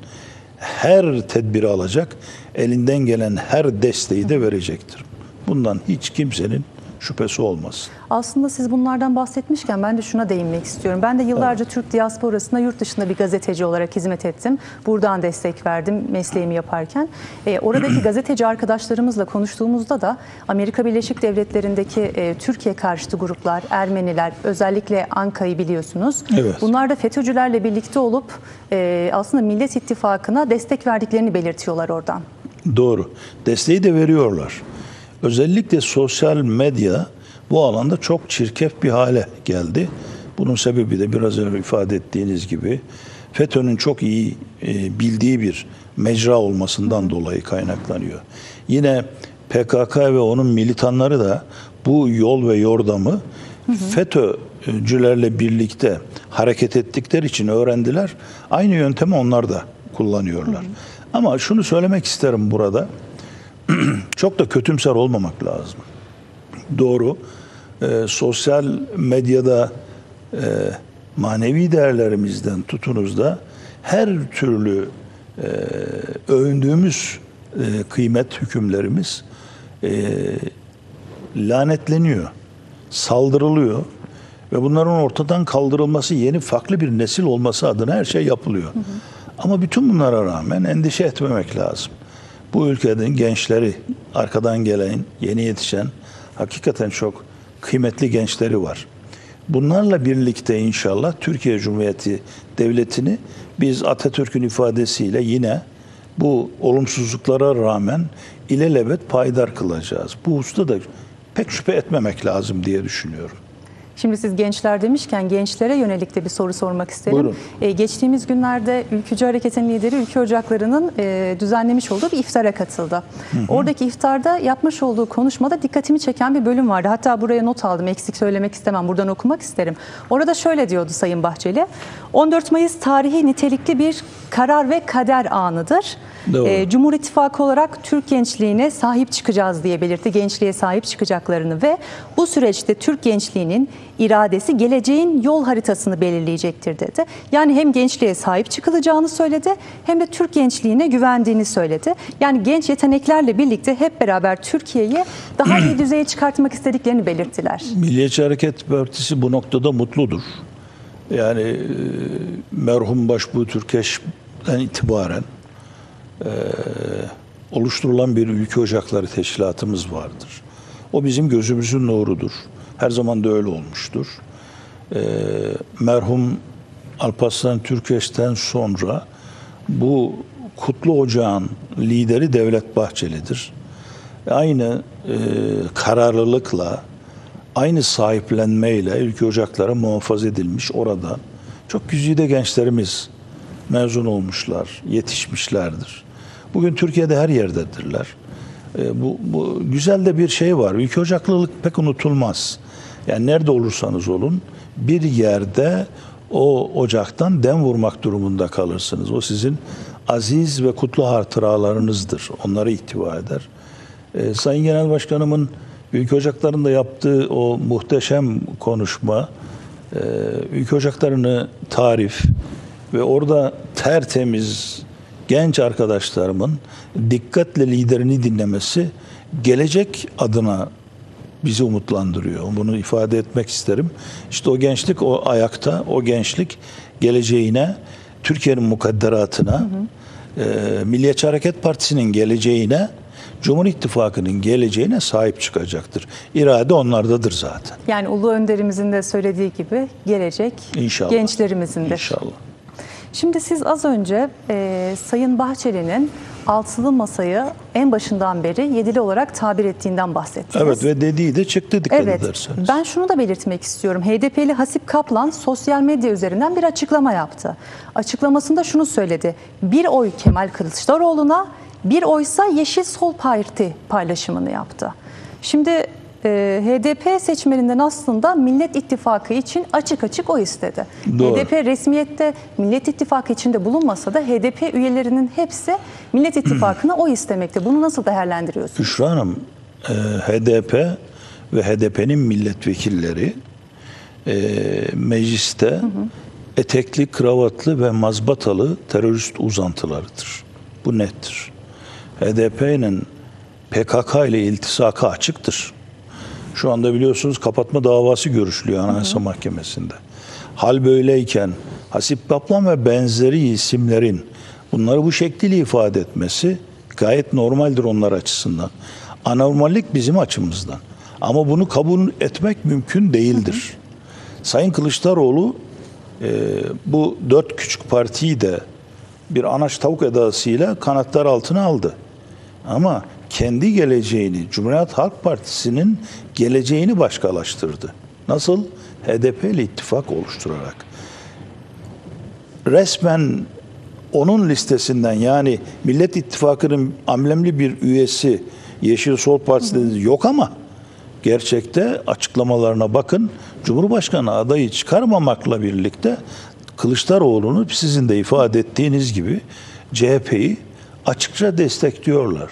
her tedbiri alacak, elinden gelen her desteği de verecektir. Bundan hiç kimsenin şüphesi olmasın. Aslında siz bunlardan bahsetmişken ben de şuna değinmek istiyorum. Ben de yıllarca Türk diasporasında yurt dışında bir gazeteci olarak hizmet ettim. Buradan destek verdim mesleğimi yaparken. E, oradaki [CLEARS THROAT] gazeteci arkadaşlarımızla konuştuğumuzda da Amerika Birleşik Devletleri'ndeki e, Türkiye karşıtı gruplar, Ermeniler, özellikle Anka'yı biliyorsunuz. Evet. Bunlar da FETÖ'cülerle birlikte olup e, aslında Millet İttifakı'na destek verdiklerini belirtiyorlar oradan. Doğru. Desteği de veriyorlar. Özellikle sosyal medya bu alanda çok çirkef bir hale geldi. Bunun sebebi de biraz önce ifade ettiğiniz gibi FETÖ'nün çok iyi e, bildiği bir mecra olmasından dolayı kaynaklanıyor. Yine PKK ve onun militanları da bu yol ve yordamı FETÖ'cülerle birlikte hareket ettikleri için öğrendiler. Aynı yöntemi onlar da kullanıyorlar. Ama şunu söylemek isterim burada. [CLEARS THROAT] Çok da kötümser olmamak lazım. Doğru. e, sosyal medyada e, manevi değerlerimizden tutunuz da her türlü e, övündüğümüz e, kıymet hükümlerimiz e, lanetleniyor, saldırılıyor ve bunların ortadan kaldırılması, yeni farklı bir nesil olması adına her şey yapılıyor. Ama bütün bunlara rağmen endişe etmemek lazım. Bu ülkenin gençleri, arkadan gelen, yeni yetişen hakikaten çok kıymetli gençleri var. Bunlarla birlikte inşallah Türkiye Cumhuriyeti Devleti'ni biz Atatürk'ün ifadesiyle yine bu olumsuzluklara rağmen ilelebet payidar kılacağız. Bu hususta da pek şüphe etmemek lazım diye düşünüyorum. Şimdi siz gençler demişken gençlere yönelik de bir soru sormak isterim. Buyurun. Ee, geçtiğimiz günlerde Ülkücü Hareket'in lideri Ülke Ocakları'nın e, düzenlemiş olduğu bir iftara katıldı. Oradaki iftarda yapmış olduğu konuşmada dikkatimi çeken bir bölüm vardı. Hatta buraya not aldım eksik söylemek istemem buradan okumak isterim. Orada şöyle diyordu Sayın Bahçeli. 14 Mayıs tarihi nitelikli bir karar ve kader anıdır. Doğru. Ee, Cumhur İttifakı olarak Türk gençliğine sahip çıkacağız diye belirtti. Gençliğe sahip çıkacaklarını ve bu süreçte Türk gençliğinin iradesi geleceğin yol haritasını belirleyecektir dedi. Yani hem gençliğe sahip çıkılacağını söyledi hem de Türk gençliğine güvendiğini söyledi. Yani genç yeteneklerle birlikte hep beraber Türkiye'yi daha iyi [CLEARS THROAT] düzeye çıkartmak istediklerini belirttiler. Milliyetçi Hareket Partisi bu noktada mutludur. Yani e, merhum Başbuğ Türkeş'ten itibaren e, oluşturulan bir ülke ocakları teşkilatımız vardır. O bizim gözümüzün nurudur. Her zaman da öyle olmuştur. E, merhum Alparslan Türkeş'ten sonra bu Kutlu Ocağın lideri Devlet Bahçeli'dir. Aynı e, kararlılıkla, aynı sahiplenmeyle ülke ocakları muhafaza edilmiş orada. Çok güzide gençlerimiz mezun olmuşlar, yetişmişlerdir. Bugün Türkiye'de her yerdedirler. E, bu, bu güzel de bir şey var. Ülke ocaklılık pek unutulmaz. Yani nerede olursanız olun bir yerde o ocaktan dem vurmak durumunda kalırsınız. O sizin aziz ve kutlu hatıralarınızdır. Onlara ihtiva eder. E, Sayın Genel Başkanımın Ülke Ocakları'nda yaptığı o muhteşem konuşma, e, Ülke Ocakları'nı tarif ve orada tertemiz genç arkadaşlarımın dikkatle liderini dinlemesi gelecek adına bizi umutlandırıyor. Bunu ifade etmek isterim. İşte o gençlik o ayakta, o gençlik geleceğine, Türkiye'nin mukadderatına, e, Milliyetçi Hareket Partisi'nin geleceğine, Cumhur İttifakı'nın geleceğine sahip çıkacaktır. İrade onlardadır zaten. Yani Ulu Önderimizin de söylediği gibi gelecek İnşallah. gençlerimizin de. İnşallah. Şimdi siz az önce e, Sayın Bahçeli'nin altılı masayı en başından beri yedili olarak tabir ettiğinden bahsettiniz. Evet ve dediği de çıktı dikkat Evet. ederseniz. Ben şunu da belirtmek istiyorum. HDP'li Hasip Kaplan sosyal medya üzerinden bir açıklama yaptı. Açıklamasında şunu söyledi. Bir oy Kemal Kılıçdaroğlu'na, bir oysa Yeşil Sol Parti paylaşımını yaptı. Şimdi e, HDP seçmeninden aslında Millet İttifakı için açık açık oy istedi. Doğru. HDP resmiyette Millet İttifakı içinde bulunmasa da HDP üyelerinin hepsi Millet İttifakı'na oy istemekte. Bunu nasıl değerlendiriyorsunuz? Büşra Hanım, e, HDP ve HDP'nin milletvekilleri e, mecliste etekli, kravatlı ve mazbatalı terörist uzantılarıdır. Bu nettir. HDP'nin PKK ile iltisakı açıktır. Şu anda biliyorsunuz kapatma davası görüşülüyor Anayasa Mahkemesi'nde. Hal böyleyken Hasip Kaplan ve benzeri isimlerin bunları bu şekliyle ifade etmesi gayet normaldir onlar açısından. Anormallik bizim açımızdan. Ama bunu kabul etmek mümkün değildir. Sayın Kılıçdaroğlu e, bu dört küçük partiyi de bir anaç tavuk edasıyla kanatlar altına aldı. Ama kendi geleceğini, Cumhuriyet Halk Partisi'nin geleceğini başkalaştırdı. Nasıl? HDP ile ittifak oluşturarak. Resmen onun listesinden yani Millet İttifakı'nın amblemli bir üyesi Yeşil Sol Partisi'de yok ama gerçekte açıklamalarına bakın. Cumhurbaşkanı adayı çıkarmamakla birlikte Kılıçdaroğlu'nu sizin de ifade ettiğiniz gibi CHP'yi açıkça destekliyorlar.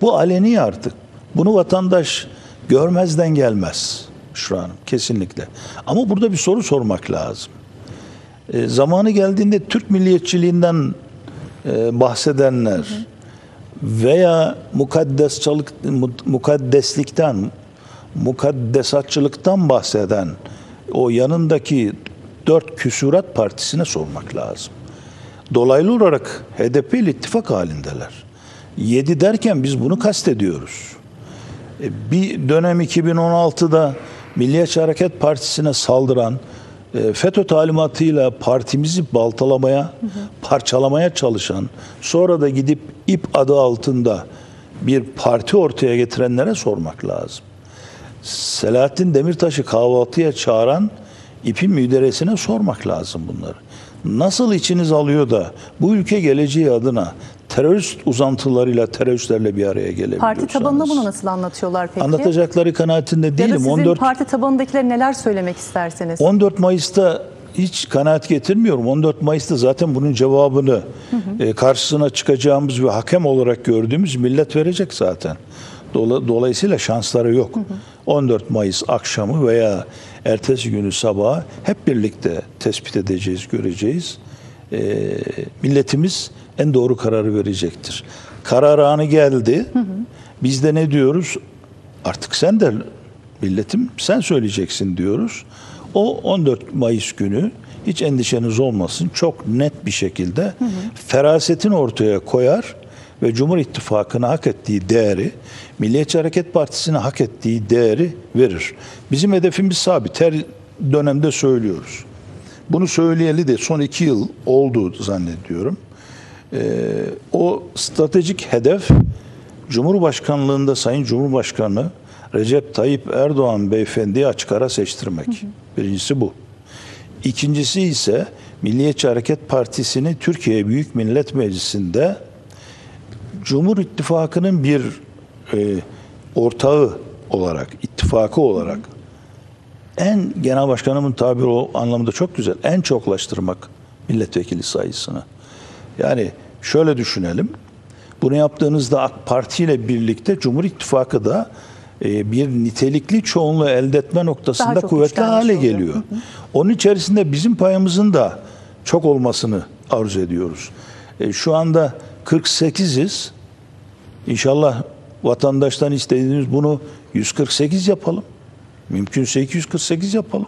Bu aleni artık. Bunu vatandaş görmezden gelmez şu an kesinlikle. Ama burada bir soru sormak lazım. E, zamanı geldiğinde Türk milliyetçiliğinden e, bahsedenler veya mukaddesçalık mu- mukaddeslikten mukaddesatçılıktan bahseden o yanındaki dört küsurat partisine sormak lazım. Dolaylı olarak HDP ile ittifak halindeler. Yedi derken biz bunu kastediyoruz. E, Bir dönem 2016'da Milliyetçi Hareket Partisi'ne saldıran e, FETÖ talimatıyla partimizi baltalamaya, parçalamaya çalışan, sonra da gidip ip adı altında bir parti ortaya getirenlere sormak lazım. Selahattin Demirtaş'ı kahvaltıya çağıran ipin müderesine sormak lazım bunları. Nasıl içiniz alıyor da bu ülke geleceği adına terörist uzantılarıyla teröristlerle bir araya gelebiliyorsanız. Parti tabanına bunu nasıl anlatıyorlar peki? Anlatacakları kanaatinde Ya da değilim. sizin 14 parti tabanındakiler neler söylemek isterseniz? 14 Mayıs'ta hiç kanaat getirmiyorum. 14 Mayıs'ta zaten bunun cevabını e, karşısına çıkacağımız ve hakem olarak gördüğümüz millet verecek zaten. Dola- Dolayısıyla şansları yok. 14 Mayıs akşamı veya ertesi günü sabah hep birlikte tespit edeceğiz, göreceğiz. E, milletimiz en doğru kararı verecektir. Karar anı geldi. Biz de ne diyoruz? Artık sen de milletim sen söyleyeceksin diyoruz. O 14 Mayıs günü hiç endişeniz olmasın çok net bir şekilde ferasetini ortaya koyar ve Cumhur İttifakı'na hak ettiği değeri, Milliyetçi Hareket Partisi'ne hak ettiği değeri verir. Bizim hedefimiz sabit. Her dönemde söylüyoruz. Bunu söyleyeli de son iki yıl oldu zannediyorum. Ee, o stratejik hedef Cumhurbaşkanlığında Sayın Cumhurbaşkanı Recep Tayyip Erdoğan beyefendiyi açık ara seçtirmek. Birincisi bu. İkincisi ise Milliyetçi Hareket Partisi'ni Türkiye Büyük Millet Meclisi'nde Cumhur İttifakı'nın bir e, ortağı olarak, ittifakı olarak en genel başkanımın tabiri o anlamda çok güzel. En çoklaştırmak milletvekili sayısını. Yani şöyle düşünelim. Bunu yaptığınızda AK Parti ile birlikte Cumhur İttifakı da e, bir nitelikli çoğunluğu elde etme noktasında kuvvetli hale oluyor. geliyor. Onun içerisinde bizim payımızın da çok olmasını arzu ediyoruz. E, şu anda 48'iz. İnşallah vatandaştan istediğimiz bunu 148 yapalım. Mümkünse 248 yapalım.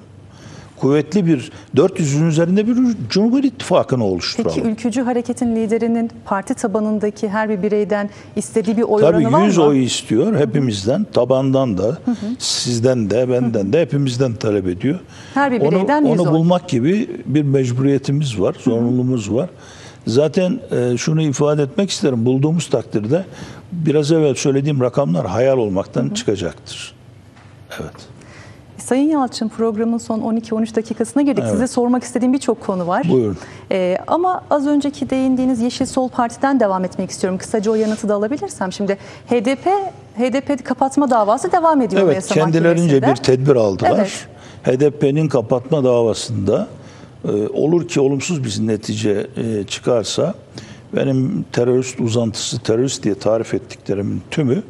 Kuvvetli bir 400'ün üzerinde bir Cumhur İttifakı'nı oluşturalım. Peki ülkücü hareketin liderinin parti tabanındaki her bir bireyden istediği bir oy oranı var Tabii 100 mı? oy istiyor hepimizden, tabandan da, sizden de, benden de hepimizden talep ediyor. Her bir onu, bireyden 100 onu oy. bulmak gibi bir mecburiyetimiz var, zorunluluğumuz var. Zaten e, şunu ifade etmek isterim. Bulduğumuz takdirde biraz evvel söylediğim rakamlar hayal olmaktan çıkacaktır. Evet. Sayın Yalçın programın son 12-13 dakikasına girdik. Size sormak istediğim birçok konu var. Buyurun. Ee, ama az önceki değindiğiniz Yeşil Sol Parti'den devam etmek istiyorum. Kısaca o yanıtı da alabilirsem. Şimdi HDP HDP kapatma davası devam ediyor Evet, kendilerince bir tedbir aldılar. Evet. HDP'nin kapatma davasında e, olur ki olumsuz bir netice e, çıkarsa benim terörist uzantısı, terörist diye tarif ettiklerimin tümü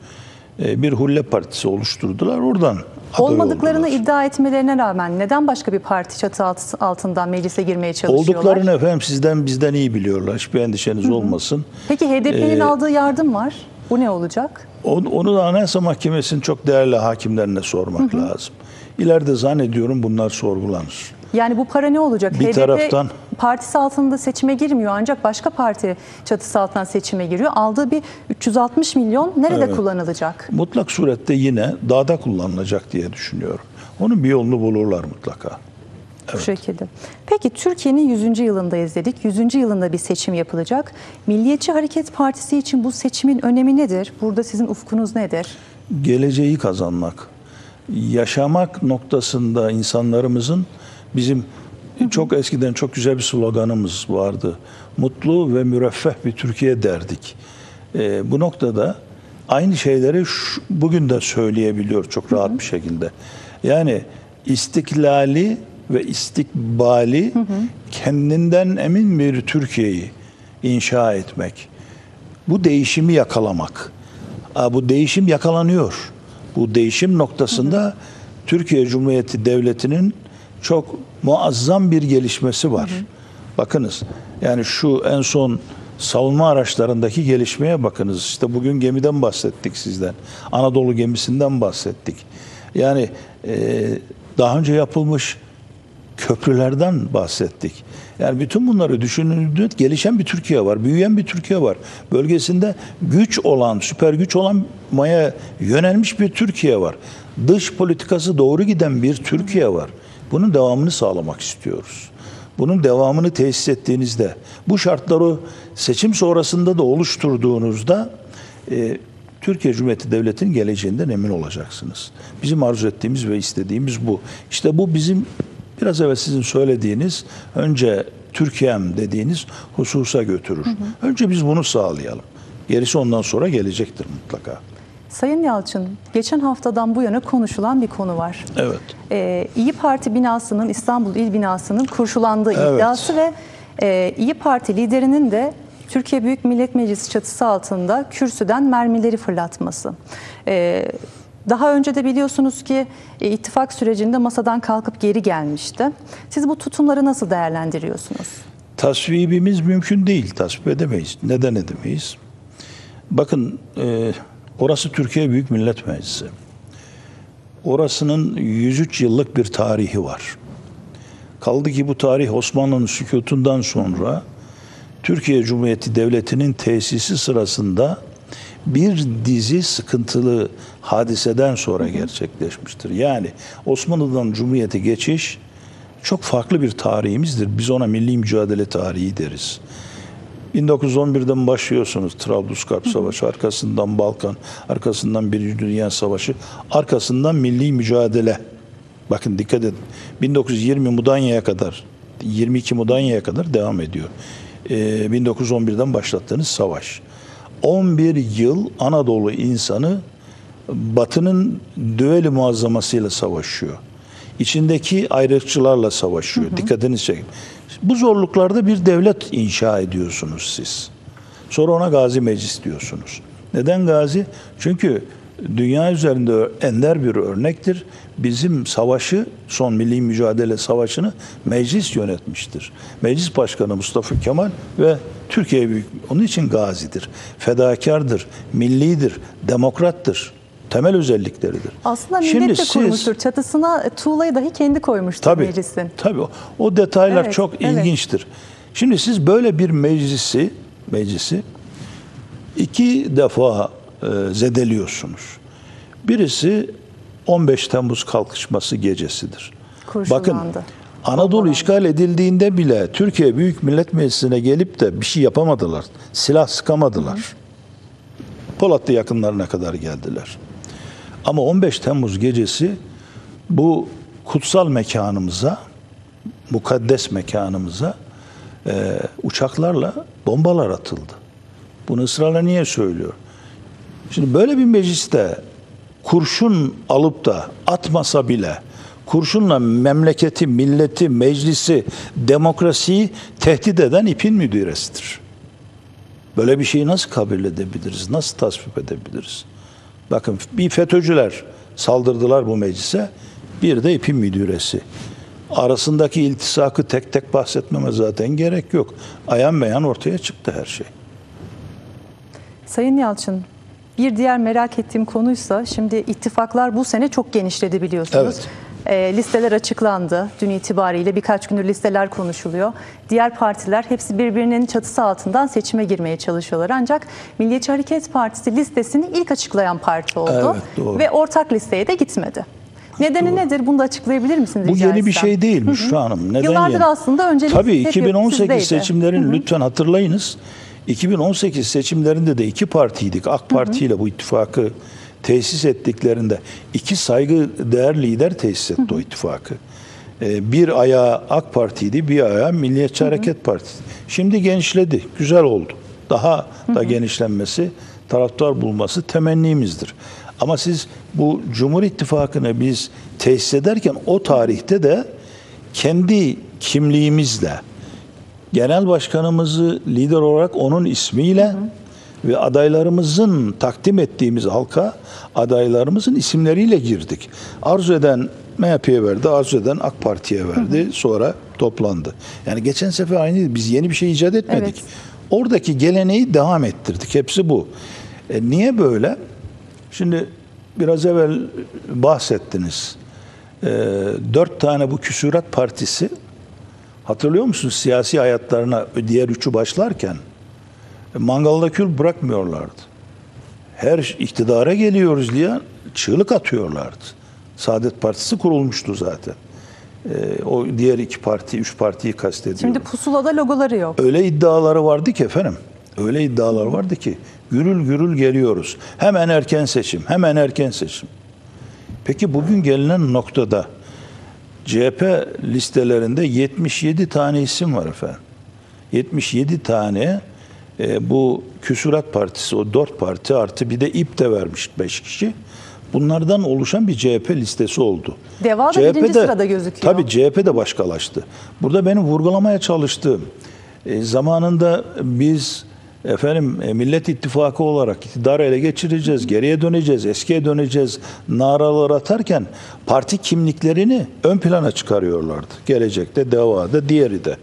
e, bir hulle partisi oluşturdular. Oradan aday Olmadıklarını oldular. iddia etmelerine rağmen neden başka bir parti çatı alt- altından meclise girmeye çalışıyorlar? Olduklarını efendim sizden bizden iyi biliyorlar. Hiçbir endişeniz olmasın. Peki HDP'nin Ee, aldığı yardım var. Bu ne olacak? Onu, onu da Anayasa Mahkemesi'nin çok değerli hakimlerine sormak lazım. İleride zannediyorum bunlar sorgulanır. Yani bu para ne olacak? Bir HDP taraftan- partisi altında seçime girmiyor ancak başka parti çatısı altından seçime giriyor. Aldığı bir 360 milyon nerede kullanılacak? Mutlak surette yine dağda kullanılacak diye düşünüyorum. Onun bir yolunu bulurlar mutlaka. Bu şekilde. Peki Türkiye'nin 100. yılındayız dedik. 100. yılında bir seçim yapılacak. Milliyetçi Hareket Partisi için bu seçimin önemi nedir? Burada sizin ufkunuz nedir? Geleceği kazanmak, yaşamak noktasında insanlarımızın bizim çok eskiden çok güzel bir sloganımız vardı. Mutlu ve müreffeh bir Türkiye derdik. Ee, bu noktada aynı şeyleri şu- bugün de söyleyebiliyor çok rahat bir şekilde. Yani istiklali ve istikbali kendinden emin bir Türkiye'yi inşa etmek. Bu değişimi yakalamak. Aa, Bu değişim yakalanıyor. Bu değişim noktasında Türkiye Cumhuriyeti Devleti'nin çok muazzam bir gelişmesi var. Bakınız yani şu en son savunma araçlarındaki gelişmeye bakınız. İşte bugün gemiden bahsettik sizden. Anadolu gemisinden bahsettik. Yani e, daha önce yapılmış köprülerden bahsettik. Yani bütün bunları düşünüldüğünde gelişen bir Türkiye var, büyüyen bir Türkiye var. Bölgesinde güç olan, süper güç olan maya yönelmiş bir Türkiye var. Dış politikası doğru giden bir Türkiye var. Bunun devamını sağlamak istiyoruz. Bunun devamını tesis ettiğinizde, bu şartları seçim sonrasında da oluşturduğunuzda e, Türkiye Cumhuriyeti Devleti'nin geleceğinden emin olacaksınız. Bizim arzu ettiğimiz ve istediğimiz bu. İşte bu bizim biraz evvel sizin söylediğiniz önce Türkiye'm dediğiniz hususa götürür. Önce biz bunu sağlayalım. Gerisi ondan sonra gelecektir mutlaka. Sayın Yalçın, geçen haftadan bu yana konuşulan bir konu var. Evet. Ee, İyi Parti binasının, İstanbul İl binasının kurşulandığı Evet. iddiası ve e, İyi Parti liderinin de Türkiye Büyük Millet Meclisi çatısı altında kürsüden mermileri fırlatması. Ee, daha önce de biliyorsunuz ki e, ittifak sürecinde masadan kalkıp geri gelmişti. Siz bu tutumları nasıl değerlendiriyorsunuz? Tasvibimiz mümkün değil. Tasvip edemeyiz. Neden edemeyiz? Bakın e, orası Türkiye Büyük Millet Meclisi. Orasının 103 yıllık bir tarihi var. Kaldı ki bu tarih Osmanlı'nın sükutundan sonra Türkiye Cumhuriyeti Devleti'nin tesisi sırasında bir dizi sıkıntılı hadiseden sonra gerçekleşmiştir. Yani Osmanlı'dan Cumhuriyete geçiş çok farklı bir tarihimizdir. Biz ona milli mücadele tarihi deriz. 1911'den başlıyorsunuz Trablusgarp Savaşı, arkasından Balkan, arkasından Birinci Dünya Savaşı, arkasından milli mücadele. Bakın dikkat edin. 1920 Mudanya'ya kadar, 22 Mudanya'ya kadar devam ediyor. Ee, 1911'den başlattığınız savaş. 11 yıl Anadolu insanı Batı'nın düveli muazzamasıyla savaşıyor. İçindeki ayrıkçılarla savaşıyor. Dikkatinizi çekin. Bu zorluklarda bir devlet inşa ediyorsunuz siz. Sonra ona Gazi Meclis diyorsunuz. Neden Gazi? Çünkü dünya üzerinde ender bir örnektir. Bizim savaşı, son milli mücadele savaşını meclis yönetmiştir. Meclis Başkanı Mustafa Kemal ve Türkiye Büyük, onun için gazidir. Fedakardır, millidir, demokrattır. Temel özellikleridir. Aslında millet Şimdi de siz- kurmuştur. Çatısına tuğlayı dahi kendi koymuştur Tabii. meclisin. Tabii. o- O detaylar Evet, çok evet. ilginçtir. Şimdi siz böyle bir meclisi meclisi iki defa e, zedeliyorsunuz. Birisi 15 Temmuz kalkışması gecesidir. Kurşunlandı. Bakın Anadolu işgal edildiğinde bile Türkiye Büyük Millet Meclisi'ne gelip de bir şey yapamadılar. Silah sıkamadılar. Polatlı yakınlarına kadar geldiler. Ama 15 Temmuz gecesi bu kutsal mekanımıza, mukaddes mekanımıza e, uçaklarla bombalar atıldı. Bunu ısrarla niye söylüyor? Şimdi böyle bir mecliste kurşun alıp da atmasa bile kurşunla memleketi, milleti, meclisi, demokrasiyi tehdit eden ipin müdiresidir. Böyle bir şeyi nasıl kabul edebiliriz? Nasıl tasvip edebiliriz? Bakın bir FETÖ'cüler saldırdılar bu meclise. Bir de ipin müdüresi. Arasındaki iltisakı tek tek bahsetmeme zaten gerek yok. Ayan beyan ortaya çıktı her şey. Sayın Yalçın, bir diğer merak ettiğim konuysa şimdi ittifaklar bu sene çok genişledi biliyorsunuz. Evet. E, listeler açıklandı. Dün itibariyle birkaç gündür listeler konuşuluyor. Diğer partiler hepsi birbirinin çatısı altından seçime girmeye çalışıyorlar. Ancak Milliyetçi Hareket Partisi listesini ilk açıklayan parti oldu. Evet, doğru. Ve ortak listeye de gitmedi. Nedeni nedir? Bunu da açıklayabilir misiniz? Bu yeni bir şey değil Müşra Hanım. Neden Yıllardır yeni? aslında öncelik Tabii hep 2018 sizdeydi. seçimlerini lütfen hatırlayınız. 2018 seçimlerinde de iki partiydik. AK Parti ile bu ittifakı tesis ettiklerinde iki saygı değer lider tesis etti o ittifakı. Ee, Bir ayağı AK Parti'ydi, bir ayağı Milliyetçi Hareket Partisi. Şimdi genişledi, güzel oldu. Daha da genişlenmesi, taraftar bulması temennimizdir. Ama siz bu Cumhur İttifakı'nı biz tesis ederken o tarihte de kendi kimliğimizle, genel başkanımızı lider olarak onun ismiyle ve adaylarımızın takdim ettiğimiz halka adaylarımızın isimleriyle girdik. Arzu eden MHP'ye verdi, arzu eden AK Parti'ye verdi. Sonra toplandı. Yani geçen sefer aynıydı. Biz yeni bir şey icat etmedik. Evet. Oradaki geleneği devam ettirdik. Hepsi bu. E, niye böyle? Şimdi biraz evvel bahsettiniz. Ee, dört tane bu küsurat partisi hatırlıyor musunuz siyasi hayatlarına diğer üçü başlarken mangalda kül bırakmıyorlardı. Her iktidara geliyoruz diye çığlık atıyorlardı. Saadet Partisi kurulmuştu zaten. Ee, o diğer iki parti, üç partiyi kastediyorum. Şimdi pusulada logoları yok. Öyle iddiaları vardı ki efendim. Öyle iddialar vardı ki gürül gürül geliyoruz. Hemen erken seçim, hemen erken seçim. Peki bugün gelinen noktada CHP listelerinde 77 tane isim var efendim. 77 tane e, bu Küsurat Partisi, o dört parti artı bir de İP de vermiş 5 kişi. Bunlardan oluşan bir CHP listesi oldu. Deva da birinci sırada gözüküyor. Tabii CHP de başkalaştı. Burada benim vurgulamaya çalıştığım e, zamanında biz efendim e, Millet İttifakı olarak iktidarı ele geçireceğiz, geriye döneceğiz, eskiye döneceğiz naralar atarken parti kimliklerini ön plana çıkarıyorlardı. Gelecekte devada diğeri de.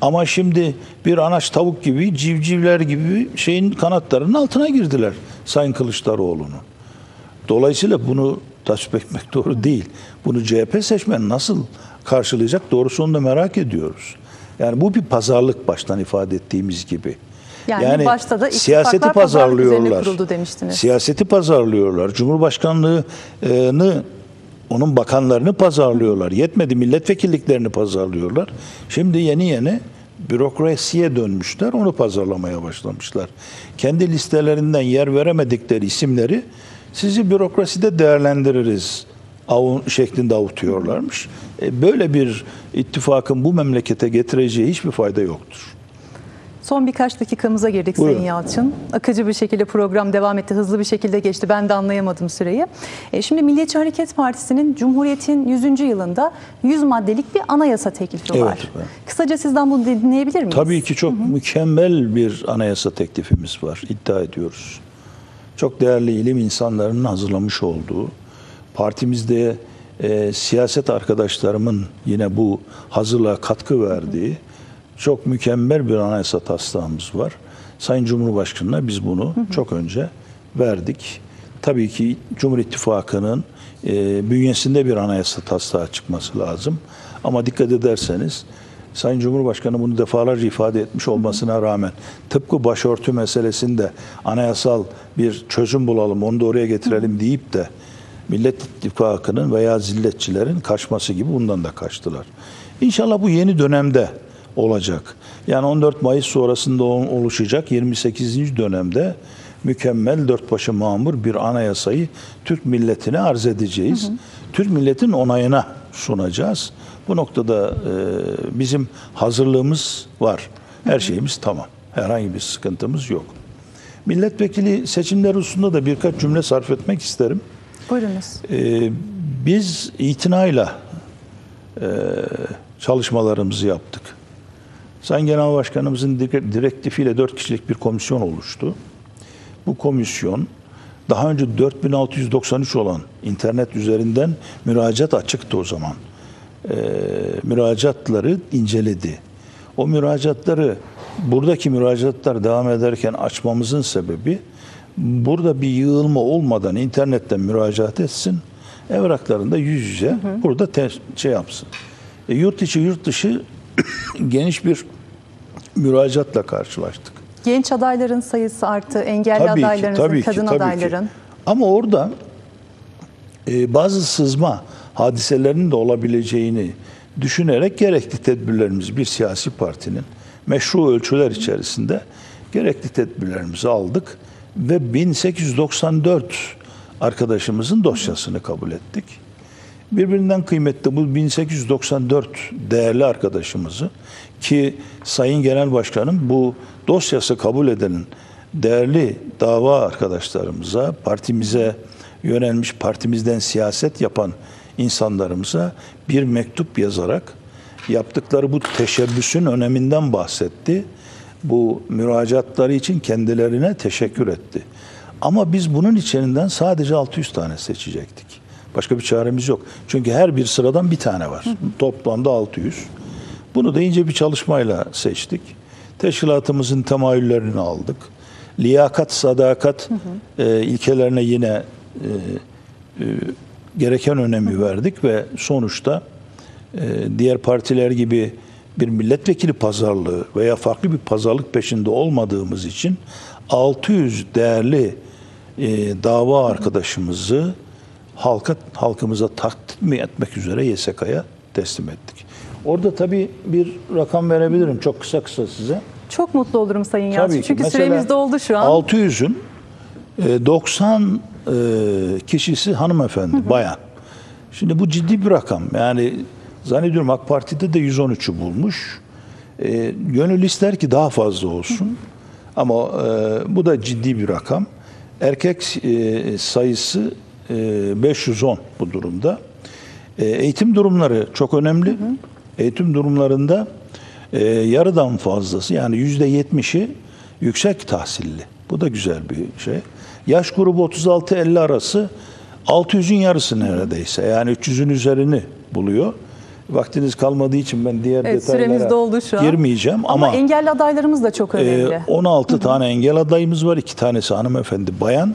Ama şimdi bir anaç tavuk gibi civcivler gibi şeyin kanatlarının altına girdiler Sayın Kılıçdaroğlu'nu. Dolayısıyla bunu tasvip etmek [LAUGHS] doğru değil. Bunu CHP seçmen nasıl karşılayacak doğrusu onu da merak ediyoruz. Yani bu bir pazarlık baştan ifade ettiğimiz gibi. Yani başta da siyaseti pazarlıyorlar. kuruldu demiştiniz. Siyaseti pazarlıyorlar. Cumhurbaşkanlığını onun bakanlarını pazarlıyorlar. Yetmedi milletvekilliklerini pazarlıyorlar. Şimdi yeni yeni bürokrasiye dönmüşler. Onu pazarlamaya başlamışlar. Kendi listelerinden yer veremedikleri isimleri sizi bürokraside değerlendiririz avun şeklinde avutuyorlarmış. E, böyle bir ittifakın bu memlekete getireceği hiçbir fayda yoktur. Son birkaç dakikamıza girdik Buyurun. Sayın Yalçın. Akıcı bir şekilde program devam etti. Hızlı bir şekilde geçti. Ben de anlayamadım süreyi. E, şimdi Milliyetçi Hareket Partisi'nin Cumhuriyet'in 100. yılında 100 maddelik bir anayasa teklifi Evet, var. evet. Kısaca sizden bunu dinleyebilir miyiz? Tabii ki çok mükemmel bir anayasa teklifimiz var, iddia ediyoruz. Çok değerli ilim insanlarının hazırlamış olduğu, partimizde e, siyaset arkadaşlarımın yine bu hazırlığa katkı verdiği çok mükemmel bir anayasa taslağımız var. Sayın Cumhurbaşkanı'na biz bunu çok önce verdik. Tabii ki Cumhur İttifakı'nın e, bünyesinde bir anayasa taslağı çıkması lazım. Ama dikkat ederseniz Sayın Cumhurbaşkanı bunu defalarca ifade etmiş olmasına rağmen tıpkı başörtü meselesinde anayasal bir çözüm bulalım, onu da oraya getirelim deyip de Millet İttifakı'nın veya zilletçilerin kaçması gibi bundan da kaçtılar. İnşallah bu yeni dönemde olacak. Yani 14 Mayıs sonrasında ol- oluşacak 28. dönemde mükemmel dört başı mamur bir anayasayı Türk milletine arz edeceğiz. Türk milletin onayına sunacağız. Bu noktada e, bizim hazırlığımız var. Her şeyimiz tamam. Herhangi bir sıkıntımız yok. Milletvekili seçimleri hususunda da birkaç cümle sarf etmek isterim. Buyurunuz. Ee, biz itinayla e, çalışmalarımızı yaptık. Sayın Genel Başkanımızın dire- direktifiyle dört kişilik bir komisyon oluştu. Bu komisyon daha önce 4693 olan internet üzerinden müracaat açıktı o zaman. Ee, müracaatları inceledi. O müracaatları buradaki müracaatlar devam ederken açmamızın sebebi burada bir yığılma olmadan internetten müracaat etsin. Evraklarında yüz yüze burada te- şey yapsın. E, yurt içi yurt dışı [COUGHS] geniş bir müracaatla karşılaştık. Genç adayların sayısı arttı. Engelli adaylarınızın, kadın adayların. Ama orada e, bazı sızma hadiselerinin de olabileceğini düşünerek gerekli tedbirlerimizi bir siyasi partinin meşru ölçüler içerisinde gerekli tedbirlerimizi aldık ve 1894 arkadaşımızın dosyasını kabul ettik. Birbirinden kıymetli bu 1894 değerli arkadaşımızı ki Sayın Genel Başkanım bu dosyası kabul edenin değerli dava arkadaşlarımıza, partimize yönelmiş, partimizden siyaset yapan insanlarımıza bir mektup yazarak yaptıkları bu teşebbüsün öneminden bahsetti. Bu müracaatları için kendilerine teşekkür etti. Ama biz bunun içerinden sadece 600 tane seçecektik. Başka bir çaremiz yok. Çünkü her bir sıradan bir tane var. Toplamda 600. Bunu da ince bir çalışmayla seçtik. Teşkilatımızın temayüllerini aldık. Liyakat, sadakat e, ilkelerine yine e, gereken önemi verdik ve sonuçta e, diğer partiler gibi bir milletvekili pazarlığı veya farklı bir pazarlık peşinde olmadığımız için 600 değerli e, dava arkadaşımızı halka halkımıza takdim etmek üzere YSK'ya teslim ettik. Orada tabii bir rakam verebilirim çok kısa kısa size. Çok mutlu olurum Sayın Yalçın. Çünkü Mesela süremiz doldu şu an. 600'ün e, 90 e, kişisi hanımefendi, bayan. Şimdi bu ciddi bir rakam. Yani zannediyorum AK Parti'de de 113'ü bulmuş. E, gönül ister ki daha fazla olsun. Ama e, bu da ciddi bir rakam. Erkek e, sayısı e, 510 bu durumda. E, eğitim durumları çok önemli. Eğitim durumlarında e, yarıdan fazlası yani yüzde yetmişi yüksek tahsilli. Bu da güzel bir şey. Yaş grubu 36-50 arası 600'ün yarısı neredeyse. Yani 300'ün üzerini buluyor. Vaktiniz kalmadığı için ben diğer Evet, detaylara doldu şu an. girmeyeceğim. Ama, Ama, engelli adaylarımız da çok önemli. ee, 16 tane engel adayımız var. iki tanesi hanımefendi bayan.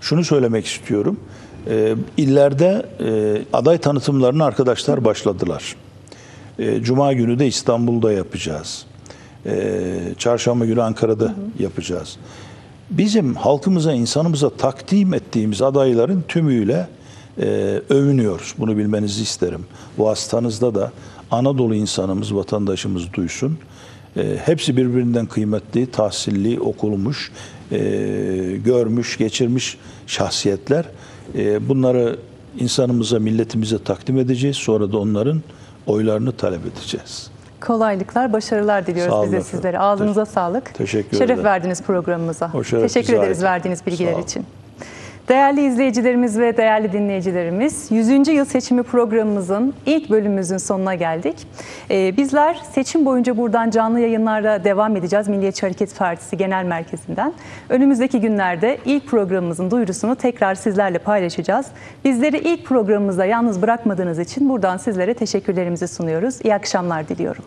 Şunu söylemek istiyorum. Ee, illerde e, aday tanıtımlarını arkadaşlar başladılar. Ee, Cuma günü de İstanbul'da yapacağız. Ee, Çarşamba günü Ankara'da yapacağız. Bizim halkımıza, insanımıza takdim ettiğimiz adayların tümüyle e, övünüyoruz. Bunu bilmenizi isterim. Vasıtanızda da Anadolu insanımız, vatandaşımız duysun. E, hepsi birbirinden kıymetli, tahsilli, okulmuş, e, görmüş, geçirmiş şahsiyetler. E, bunları insanımıza, milletimize takdim edeceğiz. Sonra da onların oylarını talep edeceğiz. Kolaylıklar, başarılar diliyoruz Sağ biz de sizlere. Ağzınıza sağlık. Teşekkür Şeref ederim. verdiniz programımıza. O şeref Teşekkür ederiz ait. verdiğiniz bilgiler için. Değerli izleyicilerimiz ve değerli dinleyicilerimiz, 100. yıl seçimi programımızın ilk bölümümüzün sonuna geldik. Ee, bizler seçim boyunca buradan canlı yayınlarla devam edeceğiz Milliyetçi Hareket Partisi Genel Merkezi'nden. Önümüzdeki günlerde ilk programımızın duyurusunu tekrar sizlerle paylaşacağız. Bizleri ilk programımızda yalnız bırakmadığınız için buradan sizlere teşekkürlerimizi sunuyoruz. İyi akşamlar diliyorum.